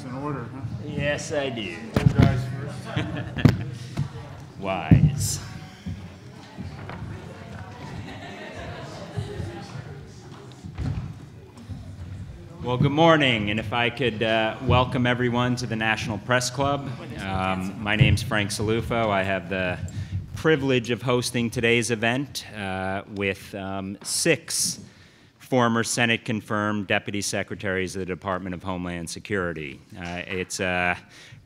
in order, huh? Yes, I do. Old guys first. Wise. Well, good morning, and if I could uh, welcome everyone to the National Press Club. Um, my name's Frank Cilluffo. I have the privilege of hosting today's event uh, with um, six former Senate confirmed deputy secretaries of the Department of Homeland Security. Uh, it's uh,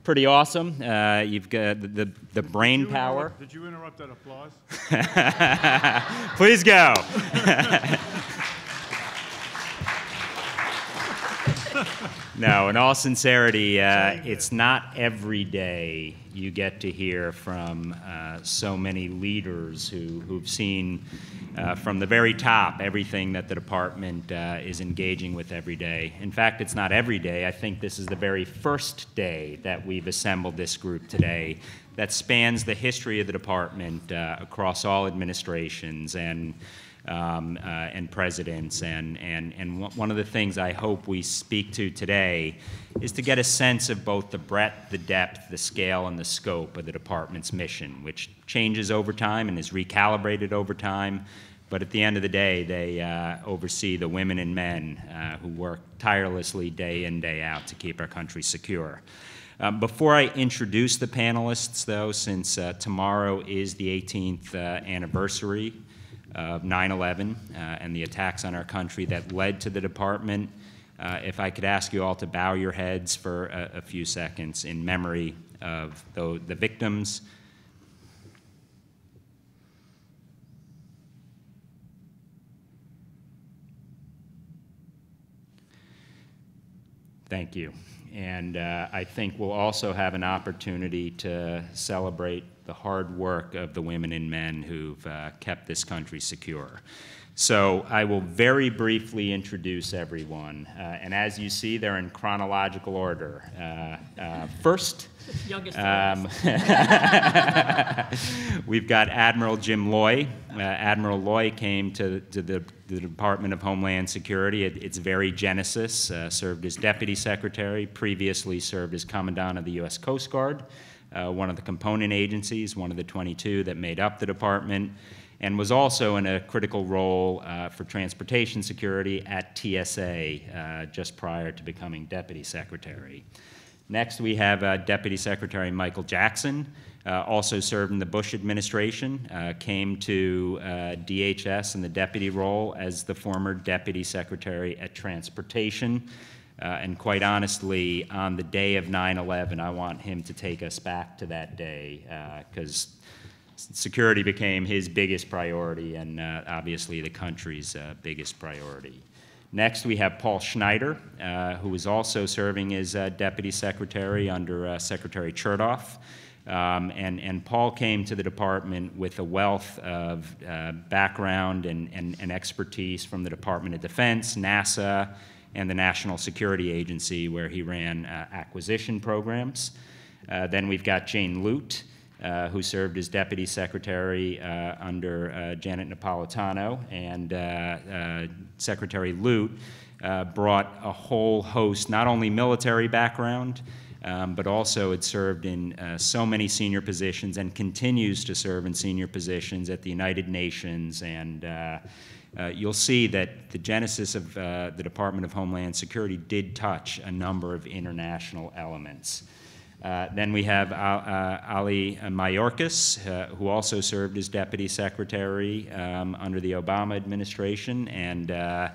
pretty awesome. Uh, you've got the, the, the brain Did power. Did you interrupt that applause? Please go. no, in all sincerity, uh, it's not every day you get to hear from uh, so many leaders who, who've seen uh, from the very top everything that the department uh, is engaging with every day. In fact, it's not every day. I think this is the very first day that we've assembled this group today that spans the history of the department uh, across all administrations and um, uh, and presidents. And, and, and one- of the things I hope we speak to today is to get a sense of both the breadth, the depth, the scale, and the scope of the department's mission, which changes over time and is recalibrated over time. But at the end of the day, they uh, oversee the women and men uh, who work tirelessly day in, day out to keep our country secure. Um, before I introduce the panelists, though, since uh, tomorrow is the 18th uh, anniversary of 9 11 uh, and the attacks on our country that led to the department, uh, if I could ask you all to bow your heads for a, a few seconds in memory of the, the victims. Thank you. And uh, I think we'll also have an opportunity to celebrate the hard work of the women and men who've uh, kept this country secure. So I will very briefly introduce everyone. Uh, and as you see, they're in chronological order. Uh, uh, first, Youngest um, we've got Admiral Jim Loy. Uh, Admiral Loy came to, to the, the Department of Homeland Security at its very genesis, uh, served as Deputy Secretary, previously served as Commandant of the U.S. Coast Guard, uh, one of the component agencies, one of the 22 that made up the department, and was also in a critical role uh, for transportation security at TSA uh, just prior to becoming Deputy Secretary. Next, we have uh, Deputy Secretary Michael Jackson, uh, also served in the Bush administration, uh, came to uh, DHS in the deputy role as the former Deputy Secretary at Transportation. Uh, and quite honestly, on the day of 9 11, I want him to take us back to that day because security became his biggest priority and uh, obviously the country's uh, biggest priority. Next, we have Paul Schneider, uh, who is also serving as uh, Deputy Secretary under uh, Secretary Chertoff. Um, and, and Paul came to the department with a wealth of uh, background and, and, and expertise from the Department of Defense, NASA, and the National Security Agency, where he ran uh, acquisition programs. Uh, then we've got Jane Lute, uh, who served as Deputy Secretary uh, under uh, Janet Napolitano, and uh, Secretary Lute brought a whole host, not only military background, um, but also had served in so many senior positions and continues to serve in senior positions at the United Nations. And uh, you'll see that the genesis of uh, the Department of Homeland Security did touch a number of international elements. Uh, then we have uh, Ali Mayorkas, uh, who also served as Deputy Secretary um, under the Obama administration and uh,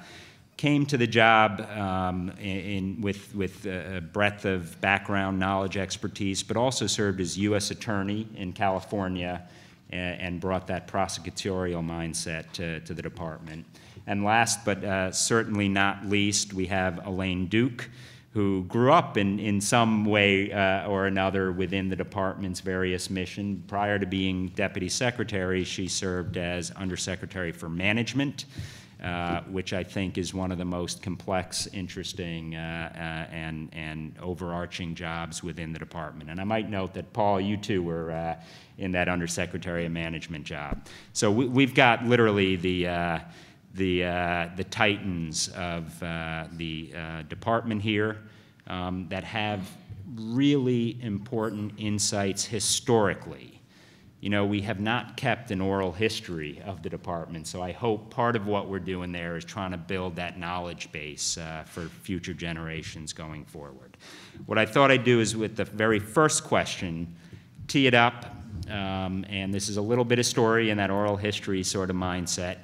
came to the job um, in, in- with, with a breadth of background, knowledge, expertise, but also served as U.S. Attorney in California and brought that prosecutorial mindset to, to the department. And last but uh, certainly not least, we have Elaine Duke, who grew up in, in some way uh, or another within the department's various mission. Prior to being deputy secretary, she served as undersecretary for management, uh, which I think is one of the most complex, interesting, uh, uh, and, and overarching jobs within the department. And I might note that, Paul, you too were uh, in that undersecretary of management job. So we, we've got literally the uh, the, the titans of the department here. um, that have really important insights historically. You know, we have not kept an oral history of the department, so I hope part of what we're doing there is trying to build that knowledge base uh, for future generations going forward. What I thought I'd do is with the very first question, tee it up, um, and this is a little bit of story in that oral history sort of mindset.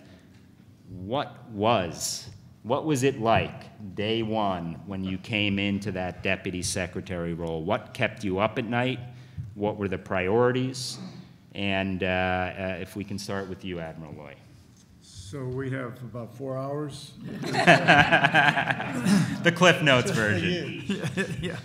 What was, what was it like day one when you came into that deputy secretary role? What kept you up at night? What were the priorities? And uh, uh, if we can start with you, Admiral Loy. So we have about four hours. The Cliff Notes version. Yeah.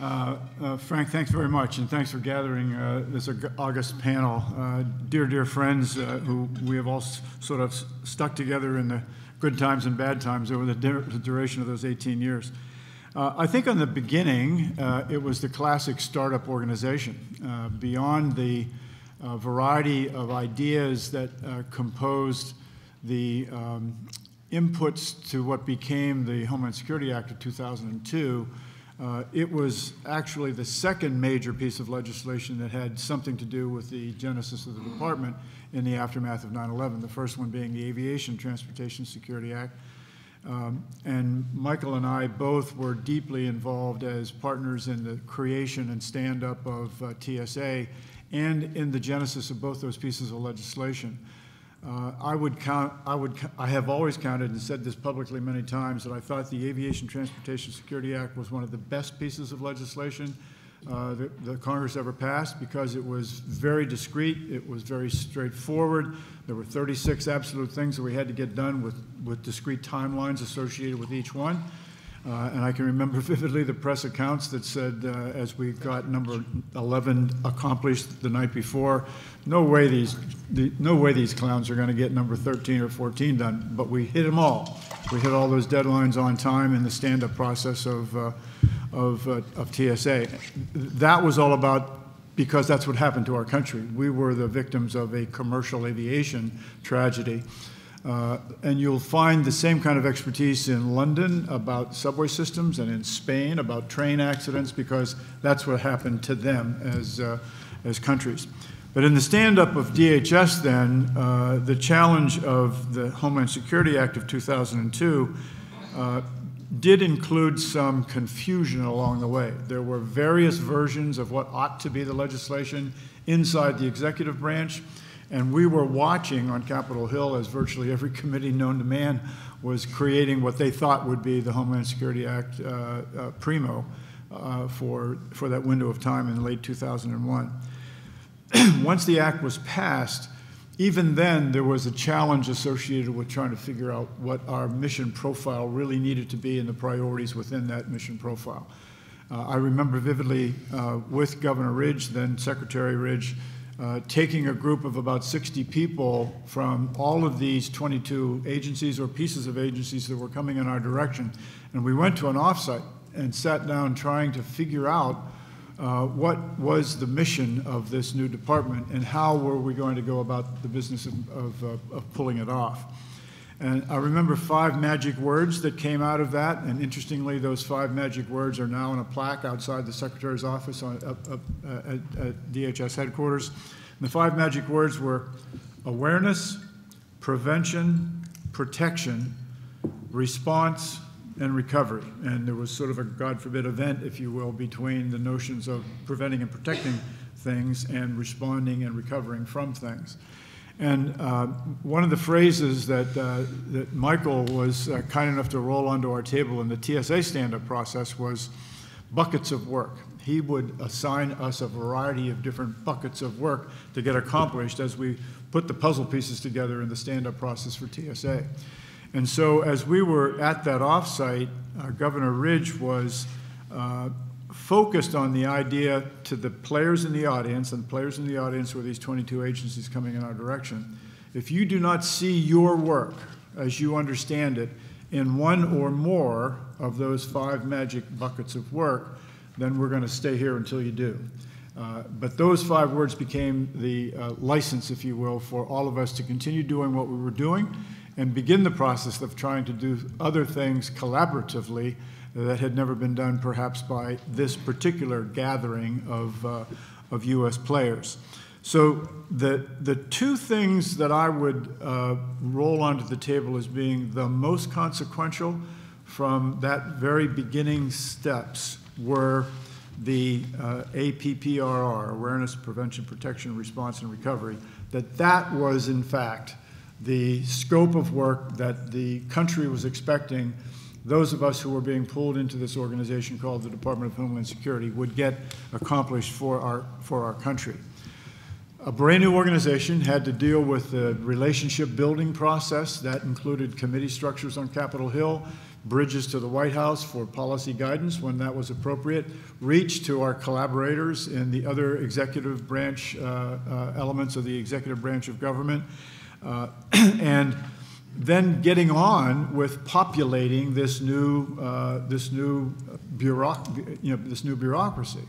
Uh, uh, Frank, thanks very much, and thanks for gathering uh, this August panel. Uh, Dear, dear friends, uh, who we have all s- sort of s- stuck together in the good times and bad times over the the duration of those 18 years. Uh, I think on the beginning, uh, it was the classic startup organization. Uh, Beyond the uh, variety of ideas that uh, composed the um, inputs to what became the Homeland Security Act of 2002, uh, it was actually the second major piece of legislation that had something to do with the genesis of the department in the aftermath of 9/11. The first one being the Aviation Transportation Security Act. Um, And Michael and I both were deeply involved as partners in the creation and stand-up of uh, TSA and in the genesis of both those pieces of legislation. Uh, I would count, I would, I have always counted and said this publicly many times, that I thought the Aviation Transportation Security Act was one of the best pieces of legislation uh, that the Congress ever passed because it was very discreet, it was very straightforward. There were 36 absolute things that we had to get done with, with discrete timelines associated with each one. Uh, And I can remember vividly the press accounts that said, uh, as we got number 11 accomplished the night before, no way these, the- no way these clowns are going to get number 13 or 14 done, but we hit them all. We hit all those deadlines on time in the stand-up process of, uh, of uh, of TSA. That was all about because that's what happened to our country. We were the victims of a commercial aviation tragedy. Uh, And you'll find the same kind of expertise in London about subway systems and in Spain about train accidents because that's what happened to them as, uh, as countries. But in the stand-up of DHS then, uh, the challenge of the Homeland Security Act of 2002 uh, did include some confusion along the way. There were various versions of what ought to be the legislation inside the executive branch, and we were watching on Capitol Hill as virtually every committee known to man was creating what they thought would be the Homeland Security Act uh, uh, primo uh, for, for that window of time in late 2001 once the act was passed, even then, there was a challenge associated with trying to figure out what our mission profile really needed to be and the priorities within that mission profile. Uh, I remember vividly uh, with Governor Ridge, then Secretary Ridge, uh, taking a group of about 60 people from all of these 22 agencies or pieces of agencies that were coming in our direction, and we went to an offsite and sat down trying to figure out uh, what was the mission of this new department and how were we going to go about the business of, of, uh, of pulling it off. And I remember five magic words that came out of that, and interestingly, those five magic words are now in a plaque outside the Secretary's office on, up, up, uh, at, at DHS headquarters. And the five magic words were awareness, prevention, protection, response, and recovery. And there was sort of a, God forbid, event, if you will, between the notions of preventing and protecting things and responding and recovering from things. And uh, one of the phrases that, uh, that Michael was uh, kind enough to roll onto our table in the TSA stand-up process was buckets of work. He would assign us a variety of different buckets of work to get accomplished as we put the puzzle pieces together in the stand-up process for TSA. And so as we were at that offsite, uh, Governor Ridge was uh, focused on the idea to the players in the audience, and players in the audience were these 22 agencies coming in our direction. If you do not see your work as you understand it in one or more of those five magic buckets of work, then we're going to stay here until you do. Uh, but those five words became the uh, license, if you will, for all of us to continue doing what we were doing and begin the process of trying to do other things collaboratively that had never been done perhaps by this particular gathering of, uh, of U.S. players. So the, the two things that I would uh, roll onto the table as being the most consequential from that very beginning steps were the uh, APPRR, Awareness, Prevention, Protection, Response, and Recovery, that that was in fact the scope of work that the country was expecting those of us who were being pulled into this organization called the Department of Homeland Security would get accomplished for our, for our country. A brand new organization had to deal with the relationship building process that included committee structures on Capitol Hill, bridges to the White House for policy guidance when that was appropriate, reach to our collaborators in the other executive branch uh, uh, elements of the executive branch of government, uh, and then getting on with populating this new, uh, this new, bureauc- you know, this new bureaucracy.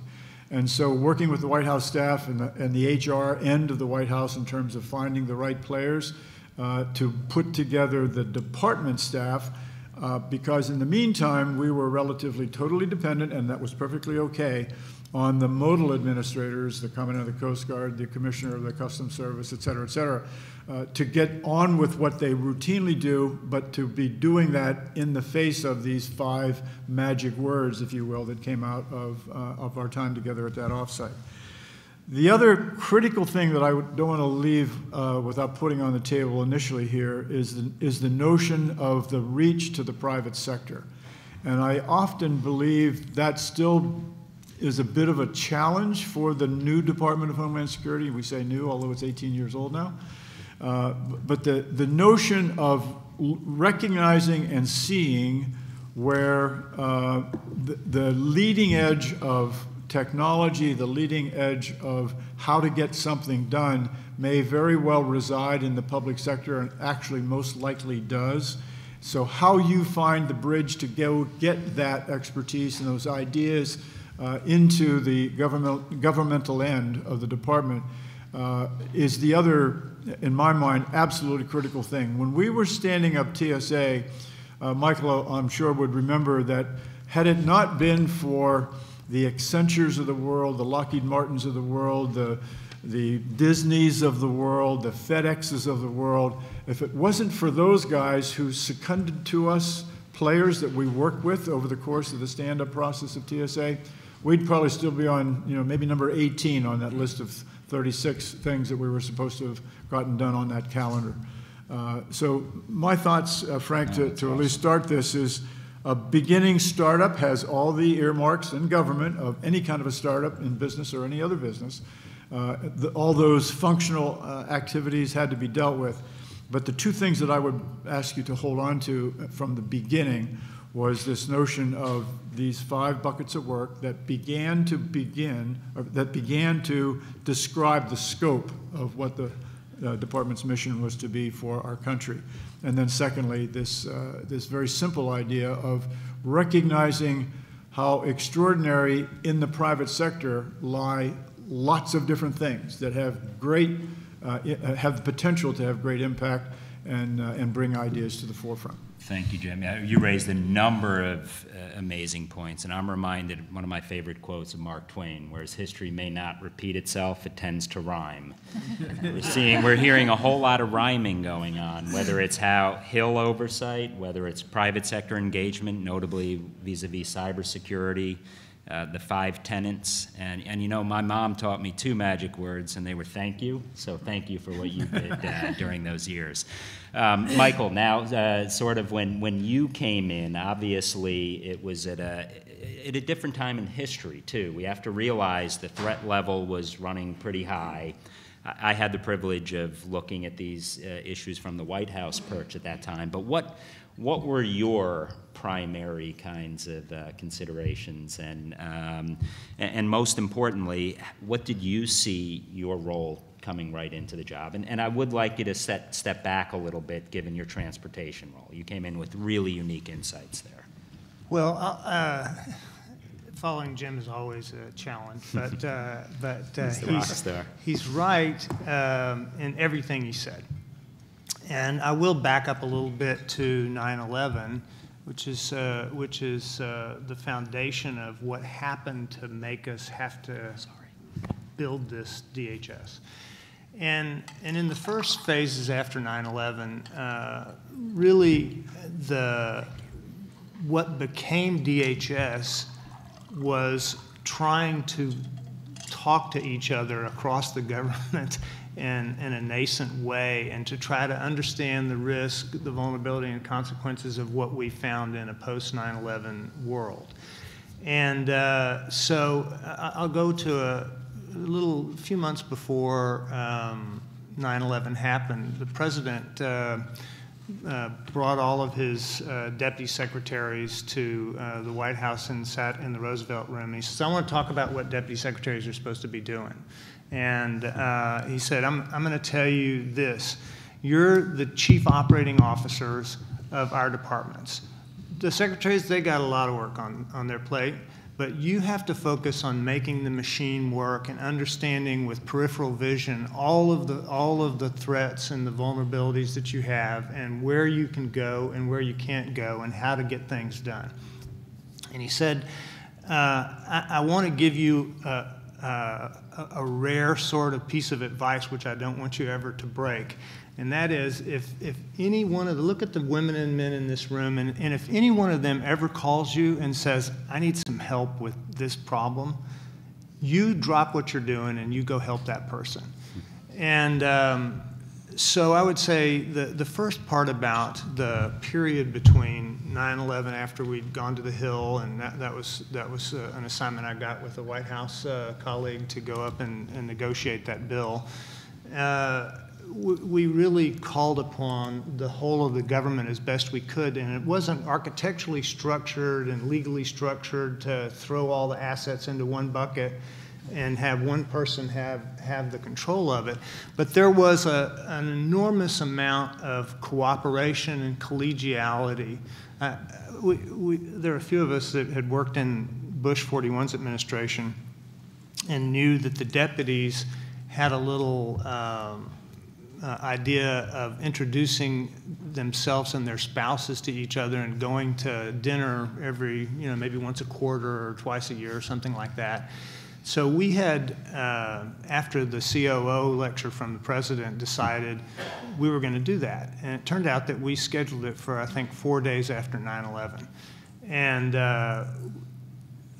And so working with the White House staff and the, and the HR end of the White House in terms of finding the right players uh, to put together the department staff uh, because in the meantime, we were relatively totally dependent, and that was perfectly okay, on the modal administrators, the Commandant of the Coast Guard, the Commissioner of the Customs Service, et cetera, et cetera, uh, to get on with what they routinely do, but to be doing that in the face of these five magic words, if you will, that came out of, uh, of our time together at that offsite. The other critical thing that I don't want to leave uh, without putting on the table initially here is the, is the notion of the reach to the private sector. And I often believe that still is a bit of a challenge for the new Department of Homeland Security. We say new, although it's 18 years old now. Uh, but the, the notion of recognizing and seeing where uh, the, the leading edge of technology, the leading edge of how to get something done, may very well reside in the public sector and actually most likely does. So, how you find the bridge to go get that expertise and those ideas uh, into the government, governmental end of the department uh, is the other, in my mind, absolutely critical thing. When we were standing up TSA, uh, Michael, I'm sure, would remember that had it not been for the Accentures of the world, the Lockheed Martins of the world, the, the Disneys of the world, the FedExes of the world, if it wasn't for those guys who seconded to us players that we worked with over the course of the stand-up process of TSA, we'd probably still be on, you know, maybe number 18 on that list of 36 things that we were supposed to have gotten done on that calendar. Uh, so my thoughts, uh, Frank, to, to at least start this is a beginning startup has all the earmarks in government of any kind of a startup in business or any other business. Uh, the, all those functional uh, activities had to be dealt with. But the two things that I would ask you to hold on to from the beginning was this notion of these five buckets of work that began to begin, that began to describe the scope of what the uh, department's mission was to be for our country. And then secondly, this, uh, this very simple idea of recognizing how extraordinary in the private sector lie lots of different things that have great, uh, have the potential to have great impact and, uh, and bring ideas to the forefront. Thank you, Jim. You raised a number of uh, amazing points, and I'm reminded of one of my favorite quotes of Mark Twain, whereas history may not repeat itself, it tends to rhyme. we're seeing, we're hearing a whole lot of rhyming going on, whether it's how Hill oversight, whether it's private sector engagement, notably vis-a-vis cybersecurity, uh, the five tenants. And, and you know, my mom taught me two magic words, and they were thank you. So thank you for what you did uh, during those years. Um, Michael, now, uh, sort of when, when you came in, obviously it was at a, at a different time in history, too. We have to realize the threat level was running pretty high. I had the privilege of looking at these uh, issues from the White House perch at that time. But what, what were your primary kinds of uh, considerations? And, um, and most importantly, what did you see your role coming right into the job? And, and I would like you to set, step back a little bit given your transportation role. You came in with really unique insights there. Well, uh, following Jim is always a challenge, but, uh, but uh, he's, he's, right um, in everything he said. And I will back up a little bit to 9 11 which is, uh, which is uh, the foundation of what happened to make us have to Sorry. build this DHS. And, and in the first phases after 9/11, uh, really the, what became DHS was trying to talk to each other across the government in, in a nascent way and to try to understand the risk, the vulnerability, and consequences of what we found in a post 9 11 world. And uh, so I'll go to a little, few months before 9 11 happened, the president. Uh, uh, brought all of his uh, deputy secretaries to uh, the White House and sat in the Roosevelt room. He says, I want to talk about what deputy secretaries are supposed to be doing. And uh, he said, I'm, I'm going to tell you this. You're the chief operating officers of our departments. The secretaries, they got a lot of work on, on their plate, but you have to focus on making the machine work and understanding with peripheral vision all of the all of the threats and the vulnerabilities that you have and where you can go and where you can't go and how to get things done. And he said, uh, I, I want to give you a, a, a rare sort of piece of advice which I don't want you ever to break. And that is, if, if any one of the, look at the women and men in this room, and, and if any one of them ever calls you and says, I need some help with this problem, you drop what you're doing and you go help that person. And um, so I would say the, the first part about the period between 9/11 after we'd gone to the Hill, and that, that was, that was uh, an assignment I got with a White House uh, colleague to go up and, and negotiate that bill. Uh, we really called upon the whole of the government as best we could, and it wasn't architecturally structured and legally structured to throw all the assets into one bucket and have one person have, have the control of it. But there was a, an enormous amount of cooperation and collegiality. Uh, we, we, there are a few of us that had worked in Bush 41's administration and knew that the deputies had a little um, uh, idea of introducing themselves and their spouses to each other and going to dinner every, you know, maybe once a quarter or twice a year or something like that. So we had, uh, after the COO lecture from the president, decided we were going to do that. And it turned out that we scheduled it for, I think, four days after 9 11. And uh,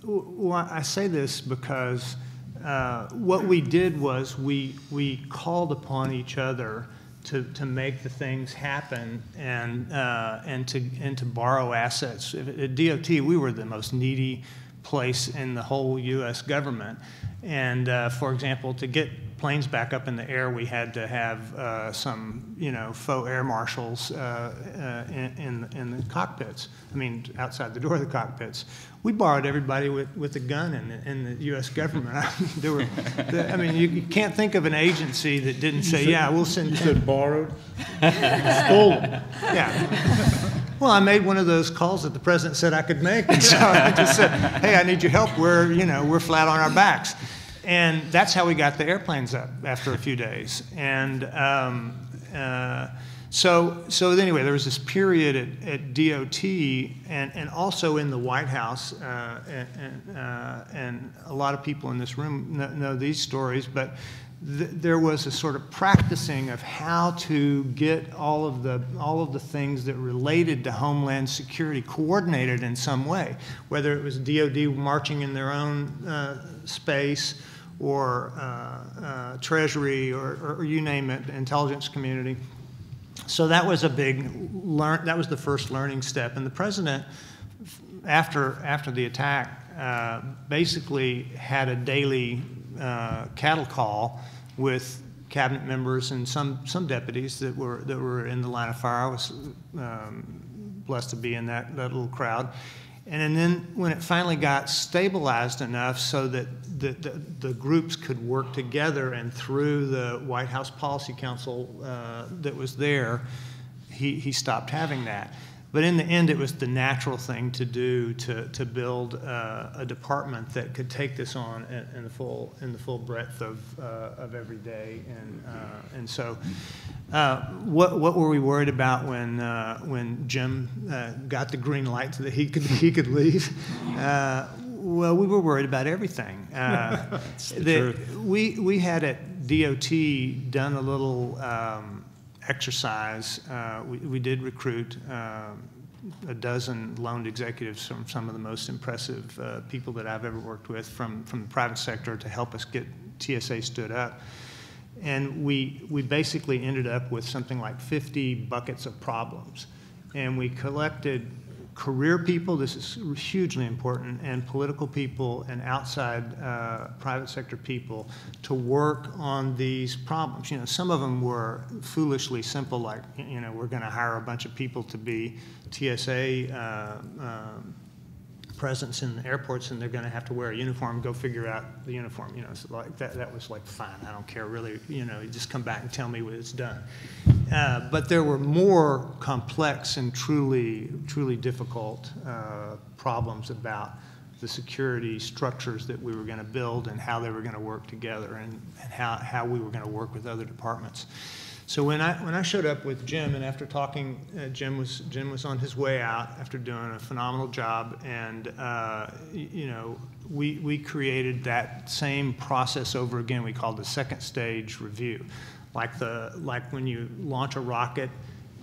well, I say this because uh, what we did was we, we called upon each other to, to make the things happen and, uh, and, to, and to borrow assets. At DOT, we were the most needy place in the whole U.S. government. And uh, for example, to get planes back up in the air, we had to have uh, some, you know, faux air marshals uh, uh in, in, in, the cockpits. I mean, outside the door of the cockpits. We borrowed everybody with, with a gun in the, in the U.S. government. I mean, there were, the, I mean, you, you, can't think of an agency that didn't say, said, "Yeah, we'll send." You said borrowed, stolen. Yeah. Well, I made one of those calls that the president said I could make, and so I just said, "Hey, I need your help. We're, you know, we're flat on our backs." And that's how we got the airplanes up after a few days. And um, uh, so, so anyway, there was this period at, at DOT and, and also in the White House, uh, and, uh, and a lot of people in this room know, know these stories, but th there was a sort of practicing of how to get all of the all of the things that related to Homeland Security coordinated in some way, whether it was DoD marching in their own uh, space or uh, uh, Treasury or, or, you name it, intelligence community. So that was a big learn. That was the first learning step. And the president, after after the attack, uh, basically had a daily uh, cattle call with cabinet members and some some deputies that were that were in the line of fire. I was um, blessed to be in that, that little crowd. And then when it finally got stabilized enough so that the, the, the groups could work together and through the White House Policy Council uh, that was there, he, he stopped having that. But in the end, it was the natural thing to do to, to build uh, a department that could take this on in, in the full in the full breadth of, uh, of every day. And, uh, and so Uh, What, what were we worried about when, uh, when Jim uh, got the green light so that he could, he could leave? Uh, Well, we were worried about everything. Uh, the- We, we had at DOT done a little um, exercise. Uh, We, we did recruit um, a dozen loaned executives from some of the most impressive uh, people that I've ever worked with from, from the private sector to help us get TSA stood up. And we, we basically ended up with something like 50 buckets of problems. And we collected career people, this is hugely important, and political people and outside uh, private sector people to work on these problems. You know, some of them were foolishly simple, like, you know, we're going to hire a bunch of people to be TSA uh, um, presence in airports and they're going to have to wear a uniform, go figure out the uniform. You know, it's like that, that was like, fine, I don't care really, you know, just come back and tell me when it's done. Uh, but there were more complex and truly, truly difficult uh, problems about the security structures that we were going to build and how they were going to work together and, and how, how we were going to work with other departments. So when I, when I showed up with Jim, and after talking, uh, Jim was Jim was on his way out after doing a phenomenal job, and uh, you know we we created that same process over again. We called the second stage review, like the like when you launch a rocket,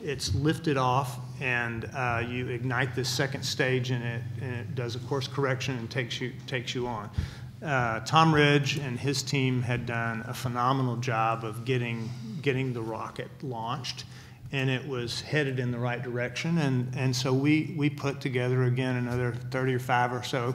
it's lifted off and uh, you ignite this second stage and it, and it does a course correction and takes you takes you on. Uh, Tom Ridge and his team had done a phenomenal job of getting getting the rocket launched, and it was headed in the right direction. And and so we we put together again another 30 or five or so,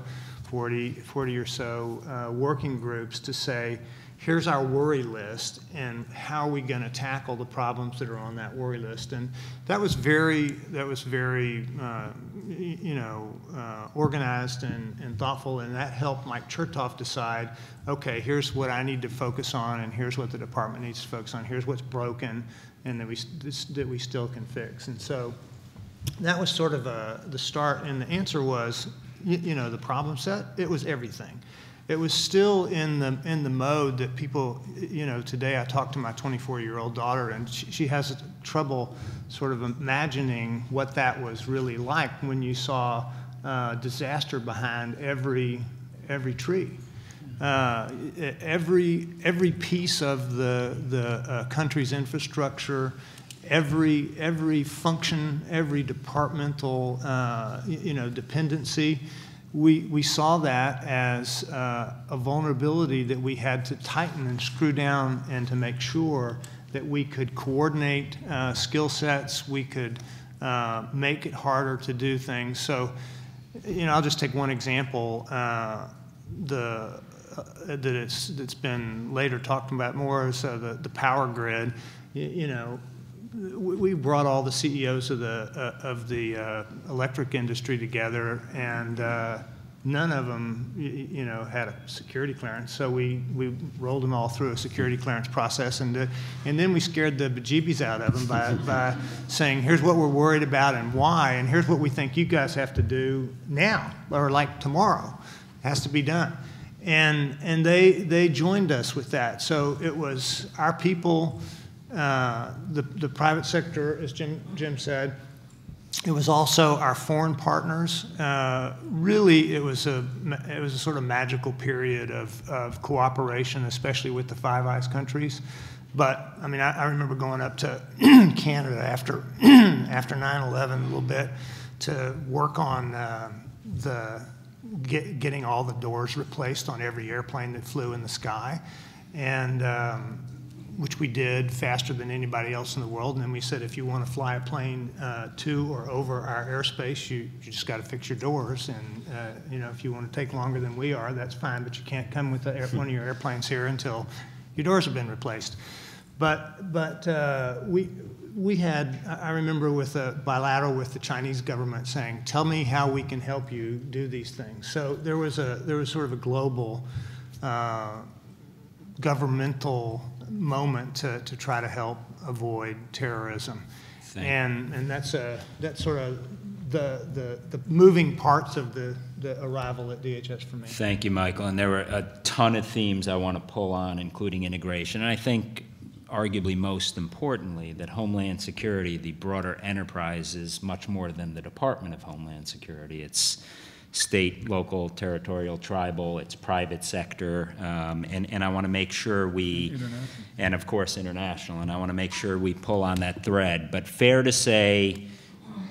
40 40 or so uh, working groups to say here's our worry list and how are we going to tackle the problems that are on that worry list and that was very that was very uh, you know uh, organized and, and thoughtful and that helped mike chertoff decide okay here's what i need to focus on and here's what the department needs to focus on here's what's broken and that we, this, that we still can fix and so that was sort of uh, the start, and the answer was, you, you know, the problem set. It was everything. It was still in the in the mode that people, you know, today I talked to my 24-year-old daughter, and she, she has trouble sort of imagining what that was really like when you saw uh, disaster behind every every tree. Uh, every every piece of the the uh, country's infrastructure, every every function, every departmental uh, you know dependency, we we saw that as uh, a vulnerability that we had to tighten and screw down and to make sure that we could coordinate uh, skill sets, we could uh, make it harder to do things. So, you know, I'll just take one example. Uh, the uh, that it's that's been later talked about more uh, the the power grid. You know, we brought all the CEOs of the uh, of the uh, electric industry together, and uh, none of them, you, know, had a security clearance. So we we rolled them all through a security clearance process, and uh, and then we scared the bejeebies out of them by by saying, here's what we're worried about and why, and here's what we think you guys have to do now or like tomorrow, has to be done. And, and they, they joined us with that. So it was our people, uh, the, the private sector, as Jim, Jim said. It was also our foreign partners. Uh, really, it was, a, it was a sort of magical period of, of cooperation, especially with the Five Eyes countries. But I mean, I, I remember going up to Canada after after 9/11 a little bit to work on uh, the get, getting all the doors replaced on every airplane that flew in the sky, and um, which we did faster than anybody else in the world. And then we said, if you want to fly a plane uh, to or over our airspace, you, you just got to fix your doors. And uh, you know, if you want to take longer than we are, that's fine. But you can't come with air, one of your airplanes here until your doors have been replaced. But but uh, we we had I remember with a bilateral with the Chinese government saying, "Tell me how we can help you do these things." So there was a there was sort of a global uh, governmental moment to, to try to help avoid terrorism, and and that's a that's sort of the the, the moving parts of the, the arrival at DHS for me. Thank you, Michael. And there were a ton of themes I want to pull on, including integration. And I think arguably most importantly, that Homeland Security, the broader enterprise, is much more than the Department of Homeland Security. It's state, local, territorial, tribal, it's private sector, um, and, and I want to make sure we, and of course, international, and I want to make sure we pull on that thread. But fair to say,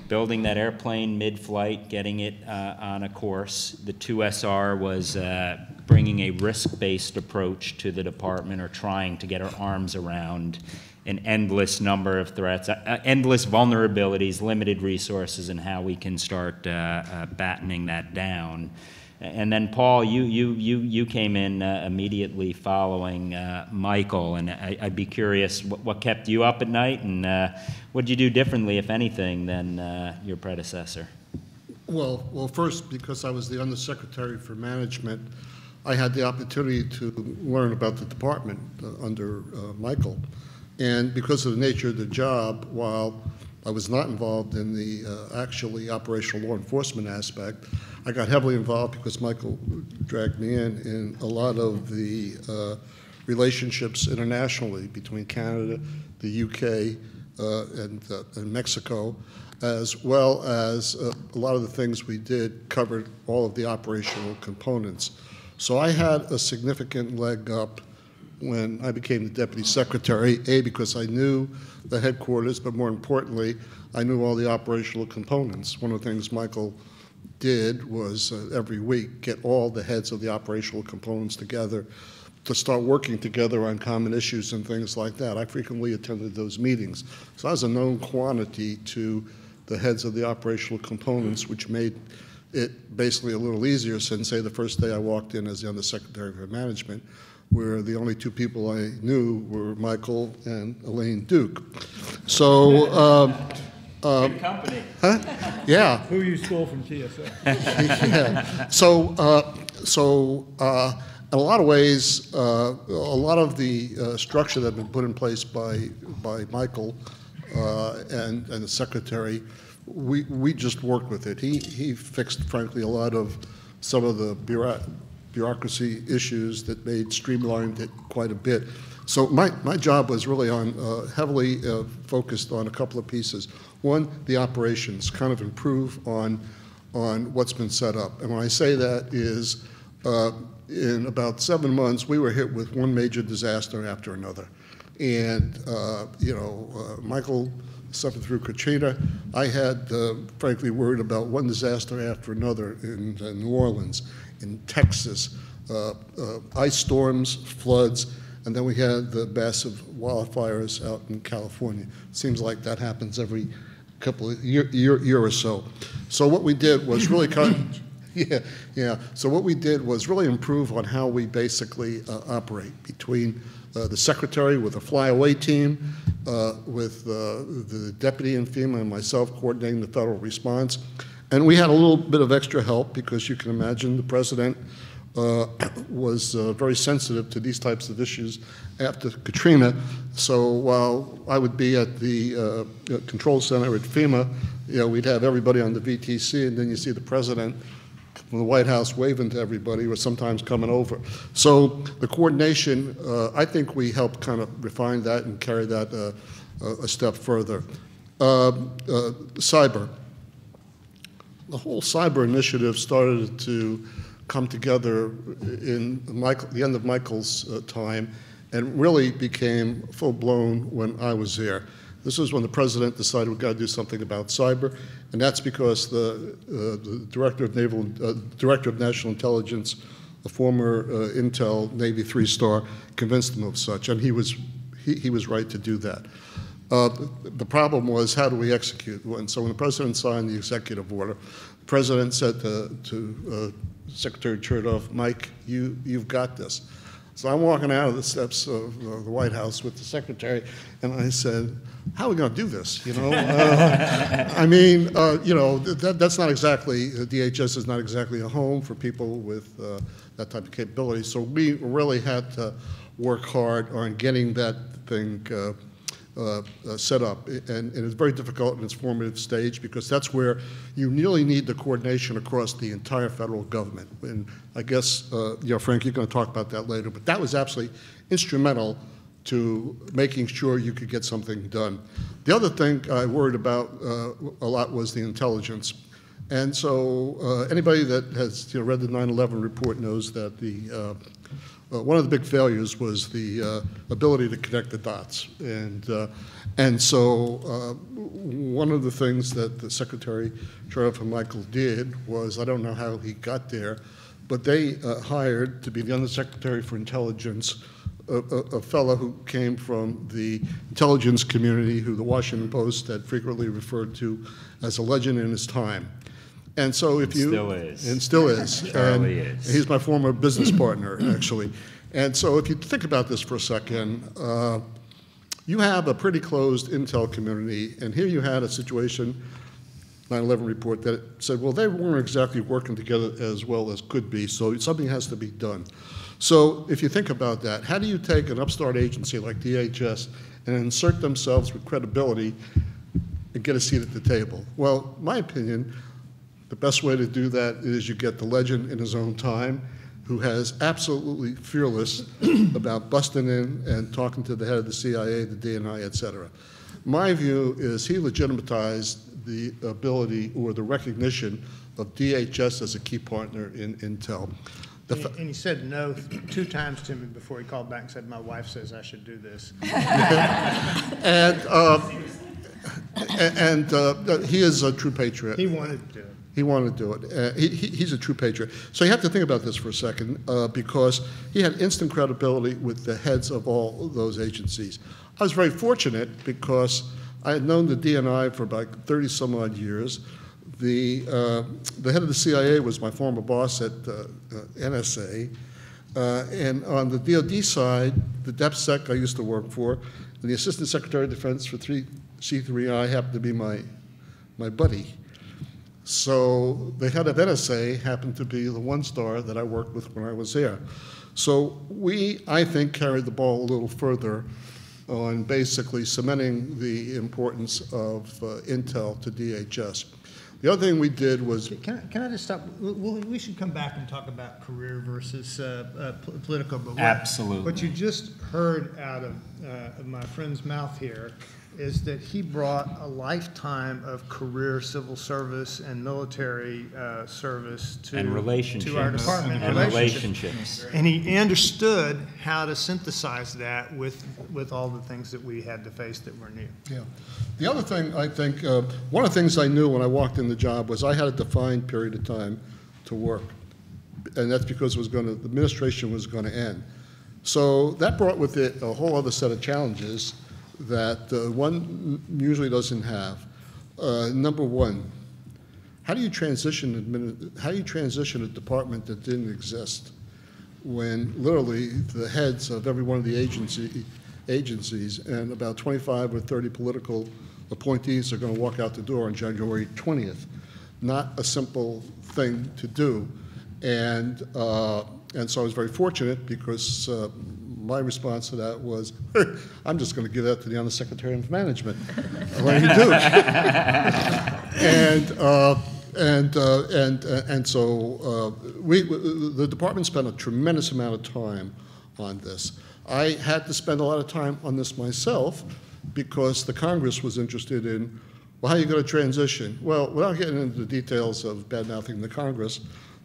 building that airplane mid-flight, getting it uh, on a course. The 2SR was uh, bringing a risk-based approach to the department or trying to get our arms around an endless number of threats, uh, uh, endless vulnerabilities, limited resources, and how we can start uh, uh, battening that down. And then, Paul, you, you, you, you came in uh, immediately following uh, Michael, and I, I'd be curious what, what kept you up at night, and what did you do differently, if anything, than your predecessor? Well, well, first, because I was the Undersecretary for Management, I had the opportunity to learn about the department under Michael. And because of the nature of the job, while I was not involved in the uh, actually operational law enforcement aspect, I got heavily involved because Michael dragged me in in a lot of the uh, relationships internationally between Canada, the UK, uh, and, uh, and Mexico, as well as uh, a lot of the things we did covered all of the operational components. So I had a significant leg up when I became the deputy secretary, A, because I knew the headquarters, but more importantly, I knew all the operational components. One of the things Michael did was uh, every week get all the heads of the operational components together to start working together on common issues and things like that. I frequently attended those meetings. So I was a known quantity to the heads of the operational components, which made it basically a little easier since, say, the first day I walked in as the Undersecretary for Management, where the only two people I knew were Michael and Elaine Duke. So, um, Good company. Huh? yeah, Who you stole from TSA? yeah. So, uh, so uh, in a lot of ways, uh, a lot of the uh, structure that had been put in place by, by Michael uh, and, and the secretary, we, we just worked with it. He, he fixed, frankly, a lot of some of the bureau- bureaucracy issues that made streamlined it quite a bit. So my, my job was really on, uh, heavily uh, focused on a couple of pieces. One, the operations, kind of improve on, on what's been set up. And when I say that is, uh, in about seven months, we were hit with one major disaster after another. And, uh, you know, uh, Michael suffered through Katrina. I had, uh, frankly, worried about one disaster after another in New Orleans, in Texas, uh, uh, ice storms, floods, and then we had the massive wildfires out in California. Seems like that happens every couple of year, year, year or so. So what we did was really kind of, yeah, yeah. So what we did was really improve on how we basically uh, operate between uh, the secretary with a flyaway team, uh, with uh, the deputy in FEMA and myself coordinating the federal response. And we had a little bit of extra help because you can imagine the president uh, was uh, very sensitive to these types of issues after Katrina. So while I would be at the uh, control center at FEMA, you know, we'd have everybody on the VTC, and then you see the president from the White House waving to everybody, or sometimes coming over. So the coordination, uh, I think we helped kind of refine that and carry that uh, a step further. Uh, cyber the whole cyber initiative started to come together in Michael, the end of Michael's uh, time and really became full blown when I was there. This was when the president decided we've got to do something about cyber, and that's because the, uh, the director of naval, uh, director of national intelligence, a former uh, Intel Navy three-star, convinced him of such, and he was he, he was right to do that. Uh, the problem was how do we execute one? So when the president signed the executive order, the president said to, to uh, Secretary Chertoff, Mike, you, you've got this. So I'm walking out of the steps of uh, the White House with the secretary, and I said, "How are we going to do this?" You know, uh, I mean, uh, you know, that, that's not exactly uh, DHS is not exactly a home for people with uh, that type of capability. So we really had to work hard on getting that thing uh, uh, uh, set up. And, and it's very difficult in its formative stage because that's where you really need the coordination across the entire federal government. And I guess, uh, you know, Frank, you're going to talk about that later, but that was absolutely instrumental to making sure you could get something done. The other thing I worried about uh, a lot was the intelligence. And so uh, anybody that has you know, read the 9/11 report knows that the, uh, one of the big failures was the uh, ability to connect the dots. And, uh, and so uh, one of the things that the Secretary and Michael did was, I don't know how he got there, but they uh, hired to be the Undersecretary for Intelligence a, a, a fellow who came from the intelligence community, who the Washington Post had frequently referred to as a legend in his time. And so if you. Still is. And still is. Charlie Allen is. He's my former business partner, actually. And so if you think about this for a second, uh, you have a pretty closed intel community, and here you had a situation, 9/11 report, that said, well, they weren't exactly working together as well as could be, so something has to be done. So if you think about that, how do you take an upstart agency like DHS and insert themselves with credibility and get a seat at the table? Well, my opinion, the best way to do that is you get the legend in his own time, who has absolutely fearless about busting in and talking to the head of the CIA, the DNI, et cetera. My view is he legitimatized the ability or the recognition of DHS as a key partner in Intel. And he- and he said no two times to me before he called back and said, my wife says I should do this. And, uh, and uh, he is a true patriot. He wanted to do it. He wanted to do it. Uh, he, he, he's a true patriot. So you have to think about this for a second, uh, because he had instant credibility with the heads of all those agencies. I was very fortunate because I had known the DNI for about 30 some odd years. The, uh, the head of the CIA was my former boss at uh, uh, NSA. Uh, and on the DoD side, the DepSec I used to work for, and the Assistant Secretary of Defense for 3, C3I happened to be my, my buddy. So the head of NSA happened to be the one star that I worked with when I was there. So we, I think, carried the ball a little further on basically cementing the importance of uh, Intel to DHS. The other thing we did was, Can I, can I just stop? We- We, we should come back and talk about career versus uh, uh, political, but what- Absolutely. What you just heard out of, uh, of my friend's mouth here is that he brought a lifetime of career civil service and military uh, service to. And To our relationships. department. And relationships. relationships. And he understood how to synthesize that with, with all the things that we had to face that were new. yeah. The other thing, I think, uh, one of the things I knew when I walked in the job was I had a defined period of time to work. And that's because it was going to, the administration was going to end. So that brought with it a whole other set of challenges that uh, one usually doesn't have. Uh, Number one, how do you transition, how do you transition a department that didn't exist? when literally the heads of every one of the agency, agencies and about 25 or 30 political appointees are going to walk out the door on January 20th. Not a simple thing to do. And, uh, and so I was very fortunate because uh, my response to that was, I'm just going to give that to the Undersecretary of Management. Him do. And, uh, and, uh, and, uh, and so uh, we, the department spent a tremendous amount of time on this. I had to spend a lot of time on this myself because the Congress was interested in, well, how are you going to transition? Well, without getting into the details of bad-mouthing the Congress,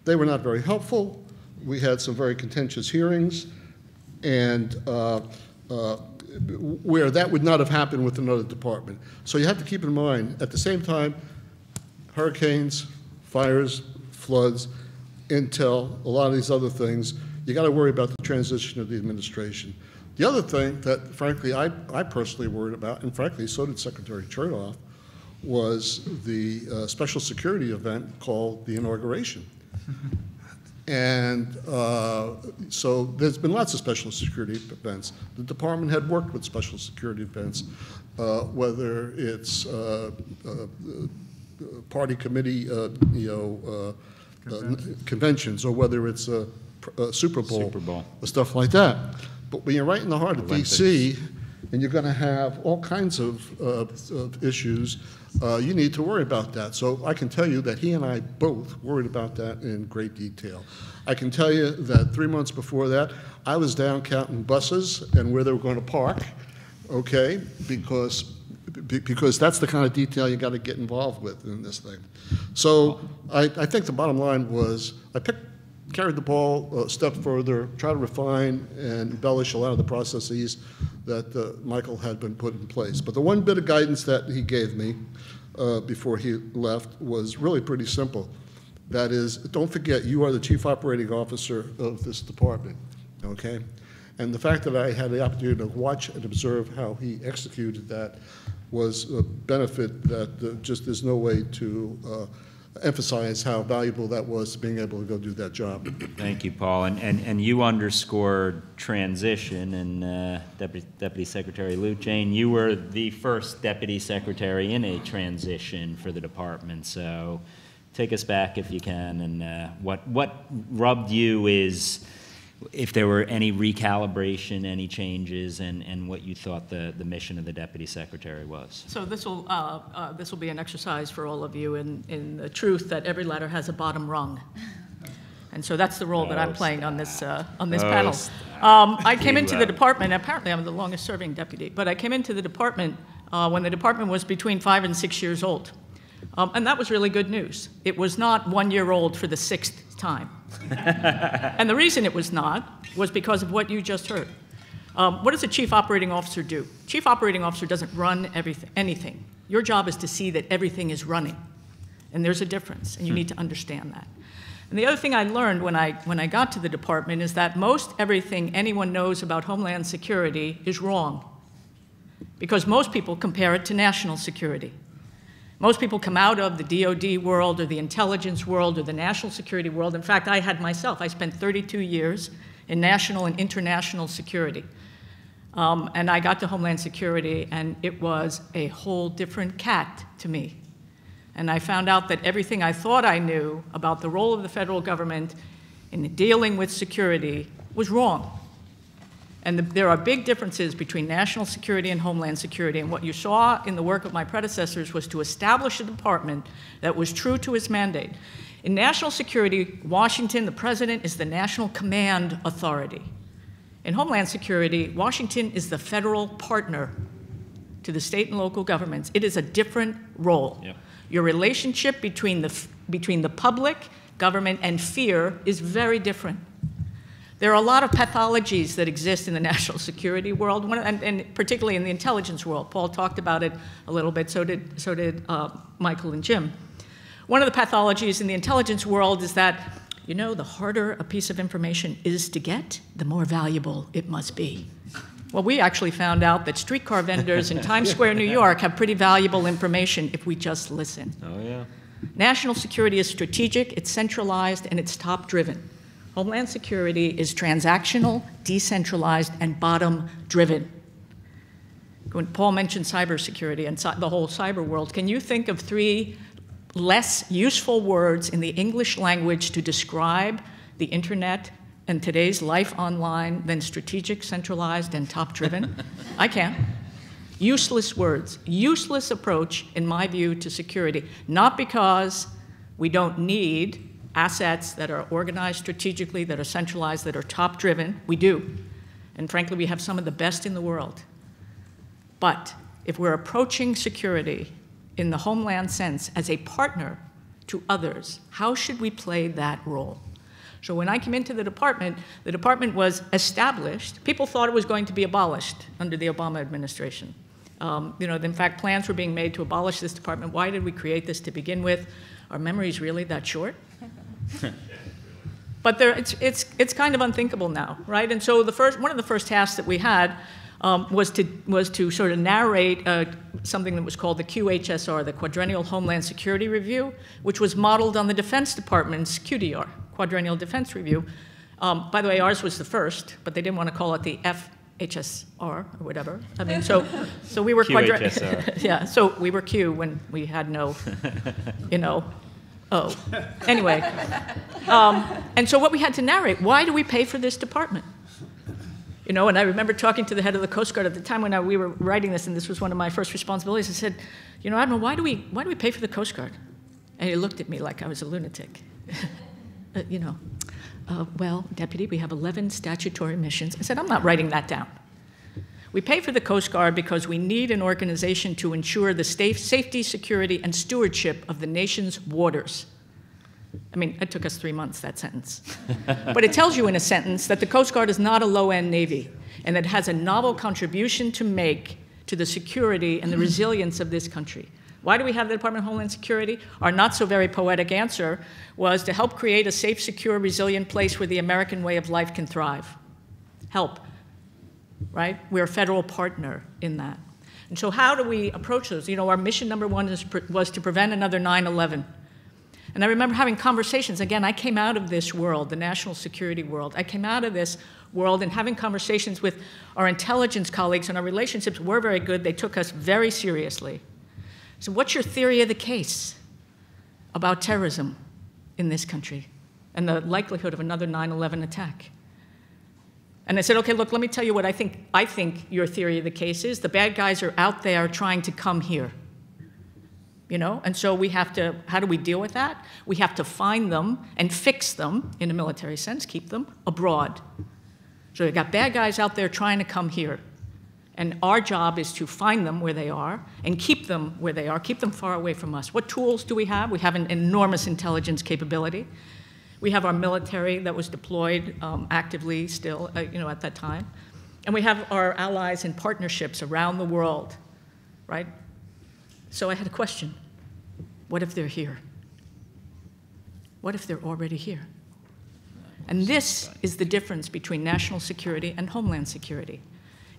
they were not very helpful. We had some very contentious hearings, and uh, uh, where that would not have happened with another department. So you have to keep in mind, at the same time, hurricanes, fires, floods, intel, a lot of these other things, you got to worry about the transition of the administration. The other thing that frankly I, I personally worried about, and frankly so did Secretary Chertoff, was the uh, special security event called the inauguration. And uh, so there's been lots of special security events. The department had worked with special security events, uh, whether it's uh, uh, uh, party committee, uh, you know, uh, uh, conventions, or whether it's a a Super Bowl. Super Bowl. or Stuff like that. But when you're right in the heart of DC, and you're going to have all kinds of, uh, of issues, uh, you need to worry about that. So I can tell you that he and I both worried about that in great detail. I can tell you that three months before that, I was down counting buses and where they were going to park, okay, because, because that's the kind of detail you got to get involved with in this thing. So I, I think the bottom line was, I picked, carried the ball a step further, try to refine and embellish a lot of the processes that uh, Michael had been put in place. But the one bit of guidance that he gave me uh, before he left was really pretty simple. That is, don't forget, you are the chief operating officer of this department, okay? And the fact that I had the opportunity to watch and observe how he executed that was a benefit that uh, just there's no way to uh, emphasize how valuable that was to being able to go do that job. Thank you, Paul. And, and, and you underscored transition, and uh, Deputy, Deputy Secretary Lute Jane, you were the first deputy secretary in a transition for the department. So take us back if you can, and uh, what, what rubbed you is if there were any recalibration, any changes, and, and what you thought the, the mission of the deputy secretary was. So this will, uh, uh, this will be an exercise for all of you in, in the truth that every ladder has a bottom rung. And so that's the role that I'm Oh, playing on this, uh, on this Oh, panel. Um, I came into the department, apparently I'm the longest-serving deputy, but I came into the department uh, when the department was between five and six years old. Um, And that was really good news. It was not one year old for the sixth time. And the reason it was not was because of what you just heard. Um, what does a chief operating officer do? Chief operating officer doesn't run everything, anything. Your job is to see that everything is running. And there's a difference, and you need to understand that. And the other thing I learned when I, when I got to the department is that most everything anyone knows about Homeland Security is wrong. Because most people compare it to national security. Most people come out of the DoD world or the intelligence world or the national security world. In fact, I had myself, I spent 32 years in national and international security. Um, and I got to Homeland Security, and it was a whole different cat to me. And I found out that everything I thought I knew about the role of the federal government in dealing with security was wrong. And the, there are big differences between national security and homeland security. And what you saw in the work of my predecessors was to establish a department that was true to its mandate. In national security, Washington, the president, is the national command authority. In homeland security, Washington is the federal partner to the state and local governments. It is a different role. Your relationship between the, between the public, government, and fear is very different. There are a lot of pathologies that exist in the national security world, one, and, and particularly in the intelligence world. Paul talked about it a little bit, so did, so did uh, Michael and Jim. One of the pathologies in the intelligence world is that, you know, the harder a piece of information is to get, the more valuable it must be. Well, we actually found out that streetcar vendors in Times Square, New York, have pretty valuable information if we just listen. Oh, yeah. National security is strategic, it's centralized, and it's top driven. Homeland security is transactional, decentralized, and bottom driven. When Paul mentioned cybersecurity and the whole cyber world, can you think of three less useful words in the English language to describe the internet and today's life online than strategic, centralized, and top driven? I can. Useless words, useless approach, in my view, to security. Not because we don't need assets that are organized strategically, that are centralized, that are top driven. We do. And frankly, we have some of the best in the world. But if we're approaching security in the homeland sense as a partner to others, how should we play that role? So when I came into the department, the department was established. People thought it was going to be abolished under the Obama administration. Um, you know, in fact, plans were being made to abolish this department. Why did we create this to begin with? Are memories really that short? But there, it's, it's, it's kind of unthinkable now, right? And so the first, one of the first tasks that we had um, was, to, was to sort of narrate uh, something that was called the QHSR, the Quadrennial Homeland Security Review, which was modeled on the Defense Department's QDR, Quadrennial Defense Review. Um, by the way, ours was the first, but they didn't want to call it the FHSR or whatever. I mean, so, so we were quadre- QHSR. yeah, so we were Q when we had no, you know, O. Anyway, um, and so what we had to narrate, why do we pay for this department? You know, and I remember talking to the head of the Coast Guard at the time when I, we were writing this, and this was one of my first responsibilities. I said, you know, Admiral, why do we, why do we pay for the Coast Guard? And he looked at me like I was a lunatic. Uh, you know, uh, well, Deputy, we have 11 statutory missions. I said, I'm not writing that down. We pay for the Coast Guard because we need an organization to ensure the safe, safety, security, and stewardship of the nation's waters. I mean, it took us three months, that sentence. but it tells you in a sentence that the Coast Guard is not a low end Navy and that it has a novel contribution to make to the security and the resilience of this country. Why do we have the Department of Homeland Security? Our not so very poetic answer was to help create a safe, secure, resilient place where the American way of life can thrive. Help, right? We're a federal partner in that. And so, how do we approach those? You know, our mission number one is, was to prevent another 9 11. And I remember having conversations. Again, I came out of this world, the national security world. I came out of this world and having conversations with our intelligence colleagues, and our relationships were very good. They took us very seriously. So, what's your theory of the case about terrorism in this country and the likelihood of another 9 11 attack? And I said, okay, look, let me tell you what I think, I think your theory of the case is. The bad guys are out there trying to come here. You know, and so we have to, how do we deal with that? We have to find them and fix them, in a military sense, keep them abroad. So you've got bad guys out there trying to come here. And our job is to find them where they are and keep them where they are, keep them far away from us. What tools do we have? We have an enormous intelligence capability. We have our military that was deployed um, actively still, uh, you know, at that time. And we have our allies and partnerships around the world, right? So I had a question. What if they're here? What if they're already here? And this is the difference between national security and homeland security.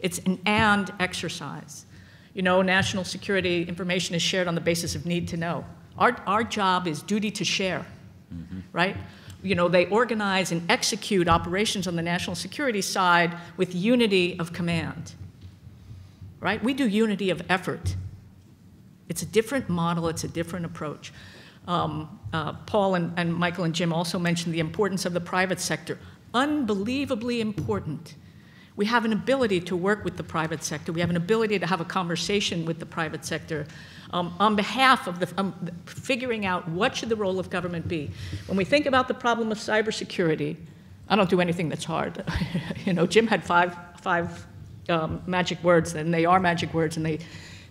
It's an and exercise. You know, national security information is shared on the basis of need to know. Our, our job is duty to share, mm-hmm. right? You know, they organize and execute operations on the national security side with unity of command, right? We do unity of effort. It's a different model, it's a different approach. Um, uh, Paul and, and Michael and Jim also mentioned the importance of the private sector. Unbelievably important. We have an ability to work with the private sector. We have an ability to have a conversation with the private sector um, on behalf of the, um, figuring out what should the role of government be. When we think about the problem of cybersecurity, I don't do anything that's hard. you know, Jim had five, five um, magic words, and they are magic words, and they